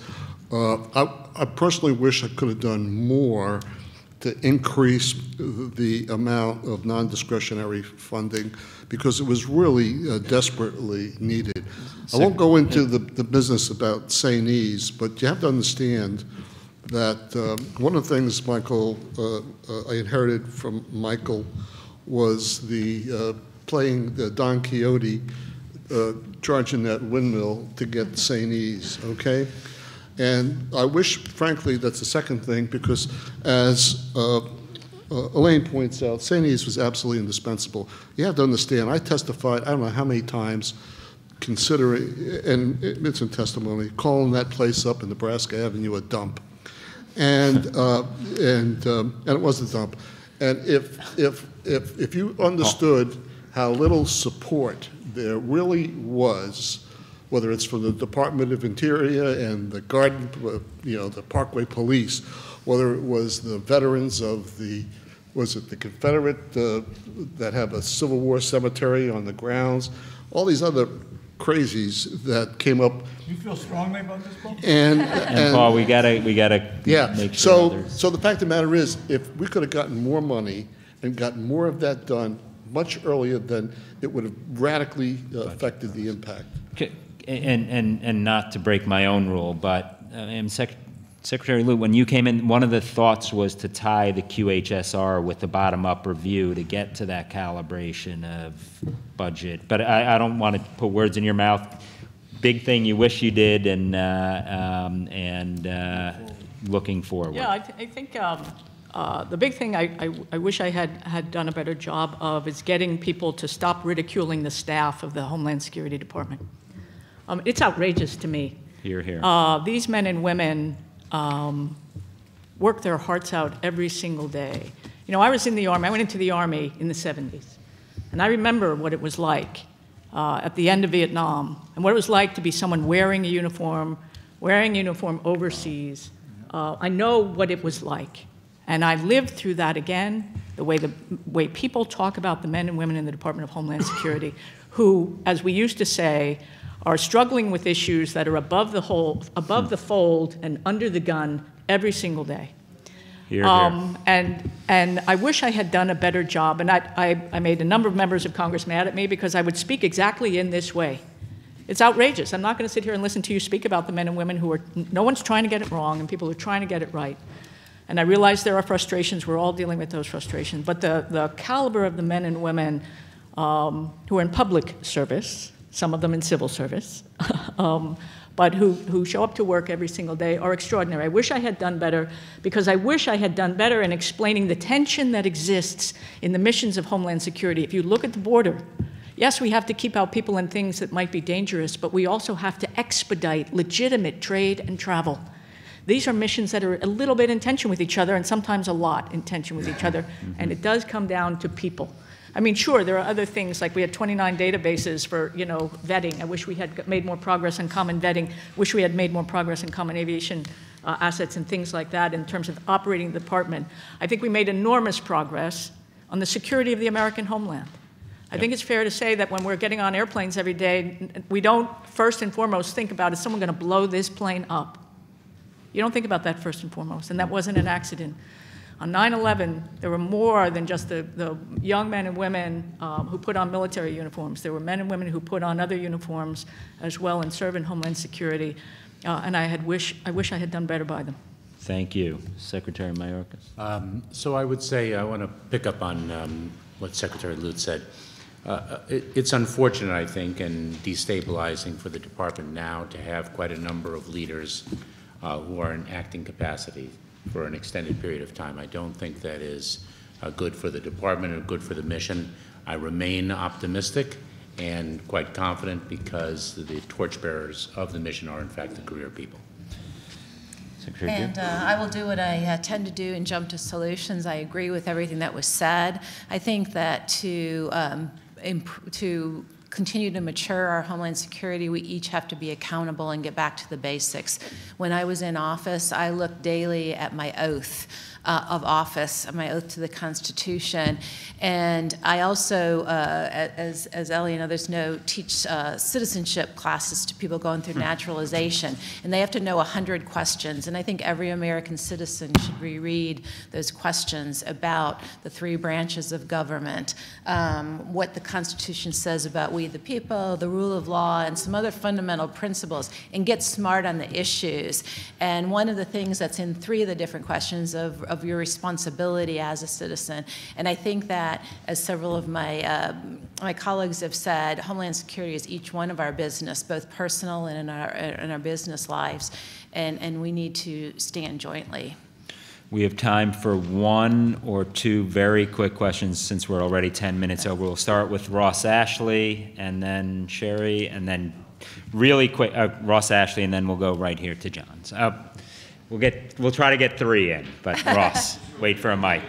uh, I I personally wish I could have done more to increase the amount of non-discretionary funding because it was really uh, desperately needed. I won't go into the, the business about St. but you have to understand that um, one of the things, Michael, uh, uh, I inherited from Michael was the uh, playing the Don Quixote, uh, charging that windmill to get St. okay? And I wish, frankly, that's the second thing, because as uh, uh, Elaine points out. E's was absolutely indispensable. You have to understand, I testified, I don't know how many times, considering, and it's in testimony, calling that place up in Nebraska Avenue a dump. And, uh, and, um, and it was a dump. And if, if, if, if you understood how little support there really was, whether it's from the Department of Interior and the Garden, you know, the Parkway Police, whether it was the veterans of the, was it the Confederate uh, that have a Civil War cemetery on the grounds, all these other crazies that came up You feel strongly about this, Paul? and, And Paul, we gotta, we gotta yeah, make sure so, others. so the fact of the matter is, if we could have gotten more money and gotten more of that done much earlier, then it would have radically uh, affected the impact. C- And, and, and not to break my own rule, but, uh, Sec- Secretary Lute, when you came in, one of the thoughts was to tie the QHSR with the bottom-up review to get to that calibration of budget. But I, I don't want to put words in your mouth. Big thing you wish you did and, uh, um, and uh, looking forward. Yeah, I, th- I think um, uh, the big thing I, I, I wish I had, had done a better job of is getting people to stop ridiculing the staff of the Homeland Security Department. Um, it's outrageous to me. Here, here. Uh, these men and women um, work their hearts out every single day. You know, I was in the Army, I went into the Army in the 70s, and I remember what it was like uh, at the end of Vietnam and what it was like to be someone wearing a uniform, wearing a uniform overseas. Uh, I know what it was like. And I lived through that again, the way the way people talk about the men and women in the Department of Homeland Security, who, as we used to say, are struggling with issues that are above the whole, above the fold and under the gun every single day. Here, here. Um, and, and I wish I had done a better job. And I, I, I made a number of members of Congress mad at me because I would speak exactly in this way. It's outrageous. I'm not going to sit here and listen to you speak about the men and women who are, no one's trying to get it wrong, and people are trying to get it right. And I realize there are frustrations. We're all dealing with those frustrations. But the, the caliber of the men and women um, who are in public service, some of them in civil service, um, but who, who show up to work every single day are extraordinary. I wish I had done better because I wish I had done better in explaining the tension that exists in the missions of Homeland Security. If you look at the border, yes, we have to keep out people and things that might be dangerous, but we also have to expedite legitimate trade and travel. These are missions that are a little bit in tension with each other and sometimes a lot in tension with each other, and it does come down to people. I mean, sure, there are other things, like we had 29 databases for, you know, vetting. I wish we had made more progress in common vetting. Wish we had made more progress in common aviation uh, assets and things like that in terms of operating the department. I think we made enormous progress on the security of the American homeland. I think it's fair to say that when we're getting on airplanes every day, we don't first and foremost think about, is someone going to blow this plane up? You don't think about that first and foremost, and that wasn't an accident. On 9 11, there were more than just the, the young men and women um, who put on military uniforms. There were men and women who put on other uniforms as well and serve in Homeland Security. Uh, and I, had wish, I wish I had done better by them. Thank you. Secretary Mayorkas. Um, So I would say, I want to pick up on um, what Secretary Lute said. Uh, uh, it- It's unfortunate, I think, and destabilizing for the department now to have quite a number of leaders uh, who are in acting capacity for an extended period of time. I don't think that is uh, good for the department or good for the mission. I remain optimistic and quite confident because the torchbearers of the mission are in fact the career people. And uh, I will do what I uh, tend to do and jump to solutions. I agree with everything that was said. I think that to, um, imp- to continue to mature our homeland security, we each have to be accountable and get back to the basics. When I was in office, I looked daily at my oath uh, of office, my oath to the Constitution. And I also, uh, as, as Ellie and others know, teach uh, citizenship classes to people going through naturalization. And they have to know 100 questions. And I think every American citizen should reread those questions about the three branches of government, um, what the Constitution says about we the people, the rule of law, and some other fundamental principles, and get smart on the issues. And one of the things that's in three of the different questions of, of your responsibility as a citizen. And I think that, as several of my, uh, my colleagues have said, Homeland Security is each one of our business, both personal and in our, in our business lives. And, and we need to stand jointly. We have time for one or two very quick questions since we're already 10 minutes over. We'll start with Ross Ashley and then Sherry and then really quick, uh, Ross Ashley, and then we'll go right here to John's. Uh, we'll get, we'll try to get three in, but Ross, wait for a mic.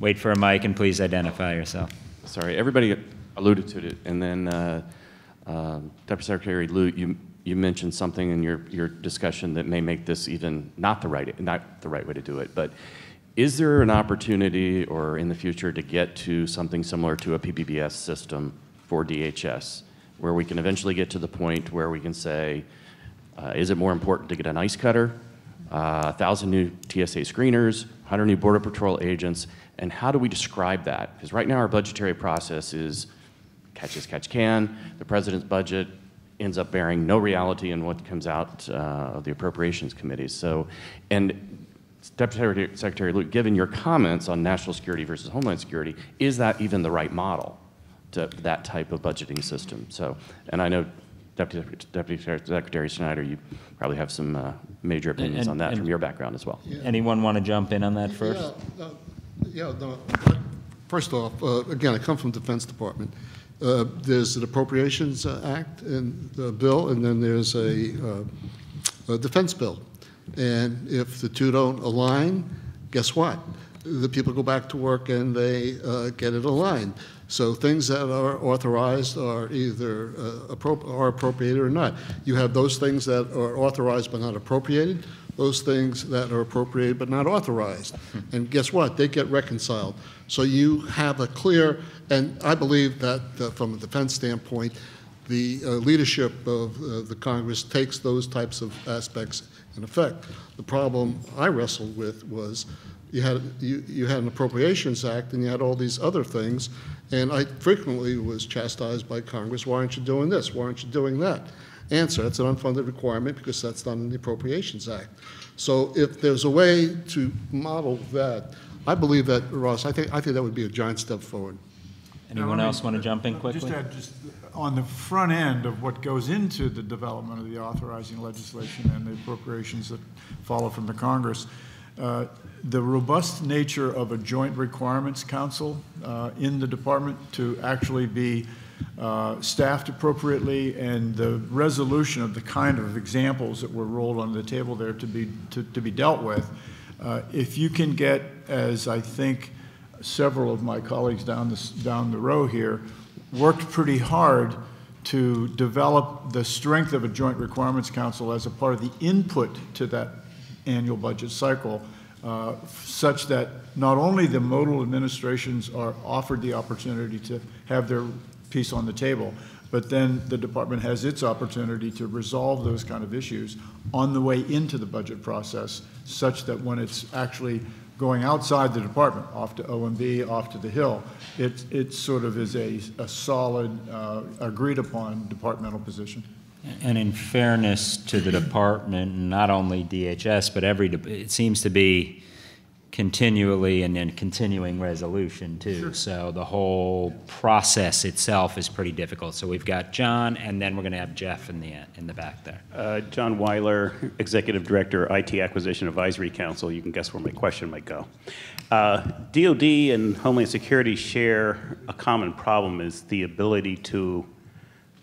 Wait for a mic and please identify yourself. Sorry, everybody alluded to it, and then uh, uh, Deputy Secretary Lute, you, you mentioned something in your, your discussion that may make this even not the right, not the right way to do it, but is there an opportunity or in the future to get to something similar to a PPBS system for DHS, where we can eventually get to the point where we can say, uh, is it more important to get an ice cutter, uh, 1,000 new TSA screeners, 100 new Border Patrol agents, and how do we describe that? Because right now our budgetary process is catch as catch can. The president's budget ends up bearing no reality in what comes out uh, of the appropriations committees. So, and Deputy Secretary Lute, given your comments on national security versus homeland security, is that even the right model to that type of budgeting system? So, and I know Deputy, Deputy Secretary Schneider, you probably have some uh, major opinions And- on that from your background as well. Anyone want to jump in on that first? Yeah, uh, Yeah, no, first off, uh, again, I come from the Defense Department. Uh, There's an Appropriations uh, Act and the bill, and then there's a, uh, a defense bill. And if the two don't align, guess what? The people go back to work and they uh, get it aligned. So things that are authorized are either uh, appro- are appropriated or not. You have those things that are authorized but not appropriated. those things that are appropriated but not authorized. And guess what? They get reconciled. So you have a clear, and I believe that uh, from a defense standpoint, the uh, leadership of uh, the Congress takes those types of aspects in effect. The problem I wrestled with was you had, you, you had an Appropriations Act and you had all these other things, and I frequently was chastised by Congress, why aren't you doing this? Why aren't you doing that? Answer, that's an unfunded requirement because that's not in the Appropriations Act. So if there's a way to model that, I believe that, Ross, I think, I think that would be a giant step forward. Anyone else want to jump in quickly? Just add, just on the front end of what goes into the development of the authorizing legislation and the appropriations that follow from the Congress, uh, the robust nature of a joint requirements council uh, in the department to actually be uh, staffed appropriately and the resolution of the kind of examples that were rolled on the table there to be, to, to be dealt with. Uh, If you can get, as I think several of my colleagues down this, down the row here, worked pretty hard to develop the strength of a joint requirements council as a part of the input to that annual budget cycle, uh, such that not only the modal administrations are offered the opportunity to have their piece on the table, but then the department has its opportunity to resolve those kind of issues on the way into the budget process, such that when it's actually going outside the department, off to OMB, off to the Hill, it, it sort of is a, a solid, uh, agreed-upon departmental position. And in fairness to the department, not only DHS, but every, it seems to be continually and then continuing resolution too. So the whole process itself is pretty difficult. So we've got John, and then we're going to have Jeff in the, in the back there. Uh, John Weiler, Executive Director, IT Acquisition Advisory Council. You can guess where my question might go. Uh, DoD and Homeland Security share a common problem is the ability to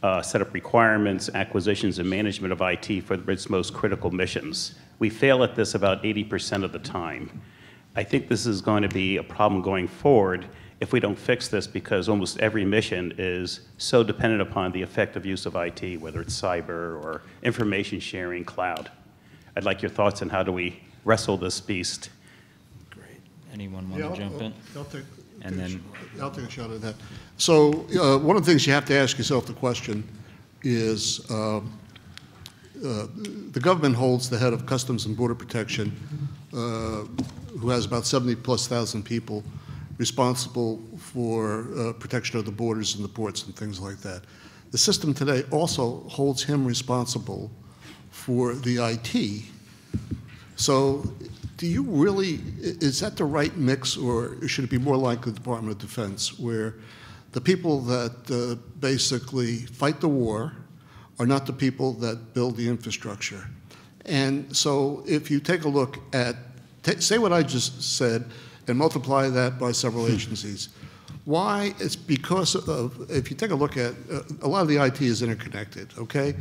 uh, set up requirements, acquisitions, and management of IT for its most critical missions. We fail at this about 80% of the time. I think this is going to be a problem going forward if we don't fix this because almost every mission is so dependent upon the effective use of IT, whether it's cyber or information sharing, cloud. I'd like your thoughts on how do we wrestle this beast? Great. Anyone Yeah, want to I'll- jump in? I'll take- And then- shot- I'll take a shot at that. So, uh, one of the things you have to ask yourself the question is, um, uh, the government holds the head of Customs and Border Protection, uh, who has about 70-plus thousand people responsible for uh, protection of the borders and the ports and things like that. The system today also holds him responsible for the IT. So do you really, is that the right mix, or should it be more like the Department of Defense, where the people that uh, basically fight the war are not the people that build the infrastructure? And so if you take a look at, say what I just said, and multiply that by several agencies, why? It's because of, if you take a look at, uh, a lot of the IT is interconnected, okay?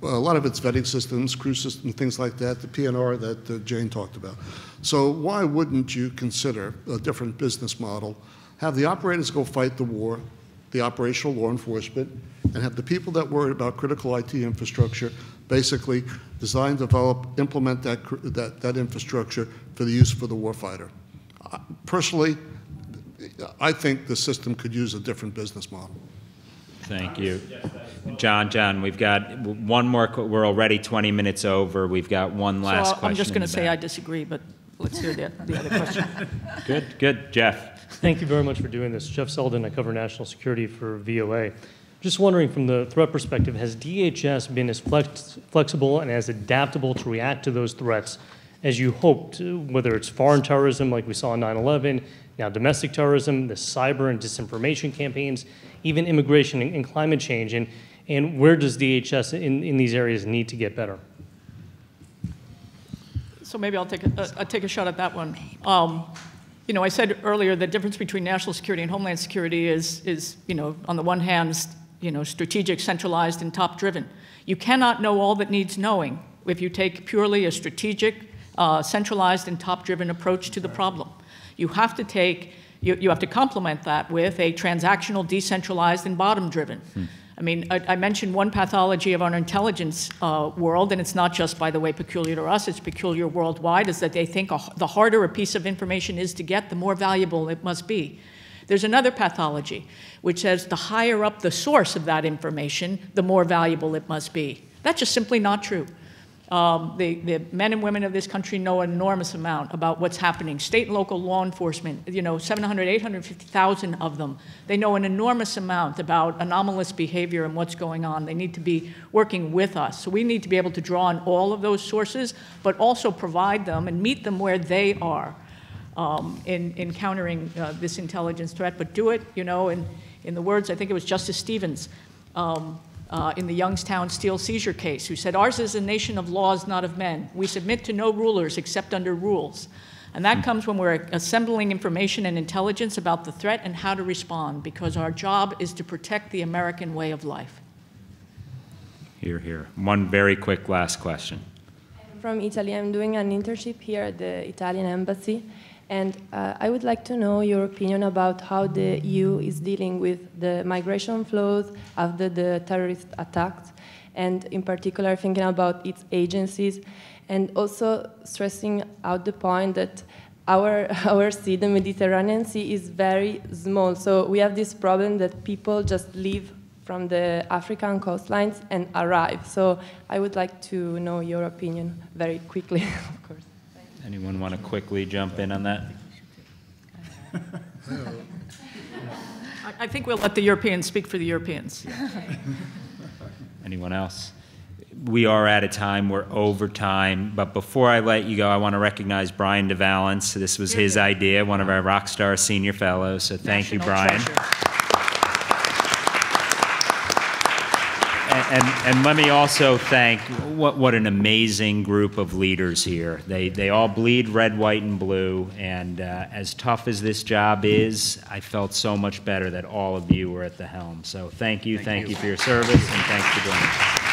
Well, A lot of it's vetting systems, crew systems, things like that, the PNR that uh, Jane talked about. So why wouldn't you consider a different business model? Have the operators go fight the war, the operational law enforcement, and have the people that worry about critical IT infrastructure basically design, develop, implement that, that, that infrastructure for the use for the warfighter. Uh, Personally, I think the system could use a different business model. Thank you. John, John, we've got one more, we're already 20 minutes over. We've got one last So question. I'm just going to say I disagree, but let's hear the, the other question. Good, good. Jeff? Thank you very much for doing this. Jeff Seldin, I cover national security for VOA. Just wondering, from the threat perspective, has DHS been as flex- flexible and as adaptable to react to those threats as you hoped, whether it's foreign terrorism like we saw in 9 11, now domestic terrorism, the cyber and disinformation campaigns, even immigration and, and climate change? And, and where does DHS in, in these areas need to get better? So maybe I'll take a, I'll take a shot at that one. Um, You know, I said earlier, the difference between national security and homeland security is, is, you know, on the one hand, you know, strategic, centralized, and top-driven. You cannot know all that needs knowing if you take purely a strategic, uh, centralized, and top-driven approach to the problem. You have to take, you, you have to complement that with a transactional, decentralized, and bottom-driven. I mean, I, I mentioned one pathology of our intelligence uh, world, and it's not just, by the way, peculiar to us, it's peculiar worldwide, is that they think a, the harder a piece of information is to get, the more valuable it must be. There's another pathology, which says the higher up the source of that information, the more valuable it must be. That's just simply not true. Um, the, the men and women of this country know an enormous amount about what's happening. State and local law enforcement, you know, 700, 850,000 of them. They know an enormous amount about anomalous behavior and what's going on. They need to be working with us. So we need to be able to draw on all of those sources, but also provide them and meet them where they are um, in, in countering uh, this intelligence threat, but do it, you know, in, in the words, I think it was Justice Stevens, um, uh, in the Youngstown steel seizure case, who said, Ours is a nation of laws, not of men. We submit to no rulers except under rules. And that comes when we're assembling information and intelligence about the threat and how to respond, because our job is to protect the American way of life. Here, here. One very quick last question. I'm From Italy. I'm doing an internship here at the Italian embassy. And uh, I would like to know your opinion about how the EU is dealing with the migration flows after the terrorist attacks, and in particular thinking about its agencies, and also stressing out the point that our, our sea, the Mediterranean Sea, is very small. So we have this problem that people just leave from the African coastlines and arrive. So I would like to know your opinion very quickly, of course. Anyone want to quickly jump in on that? I, think we'll let the Europeans speak for the Europeans. Anyone else? We are at a time, we're over time, but before I let you go, I want to recognize Brian de Vallance. This was his idea, one of our Rockstar Senior Fellows, so thank you, Brian. treasure. And, and let me also thank, what, what an amazing group of leaders here. They, they all bleed red, white, and blue, and uh, as tough as this job is, I felt so much better that all of you were at the helm. So thank you, thank you for your service, and thanks for joining us.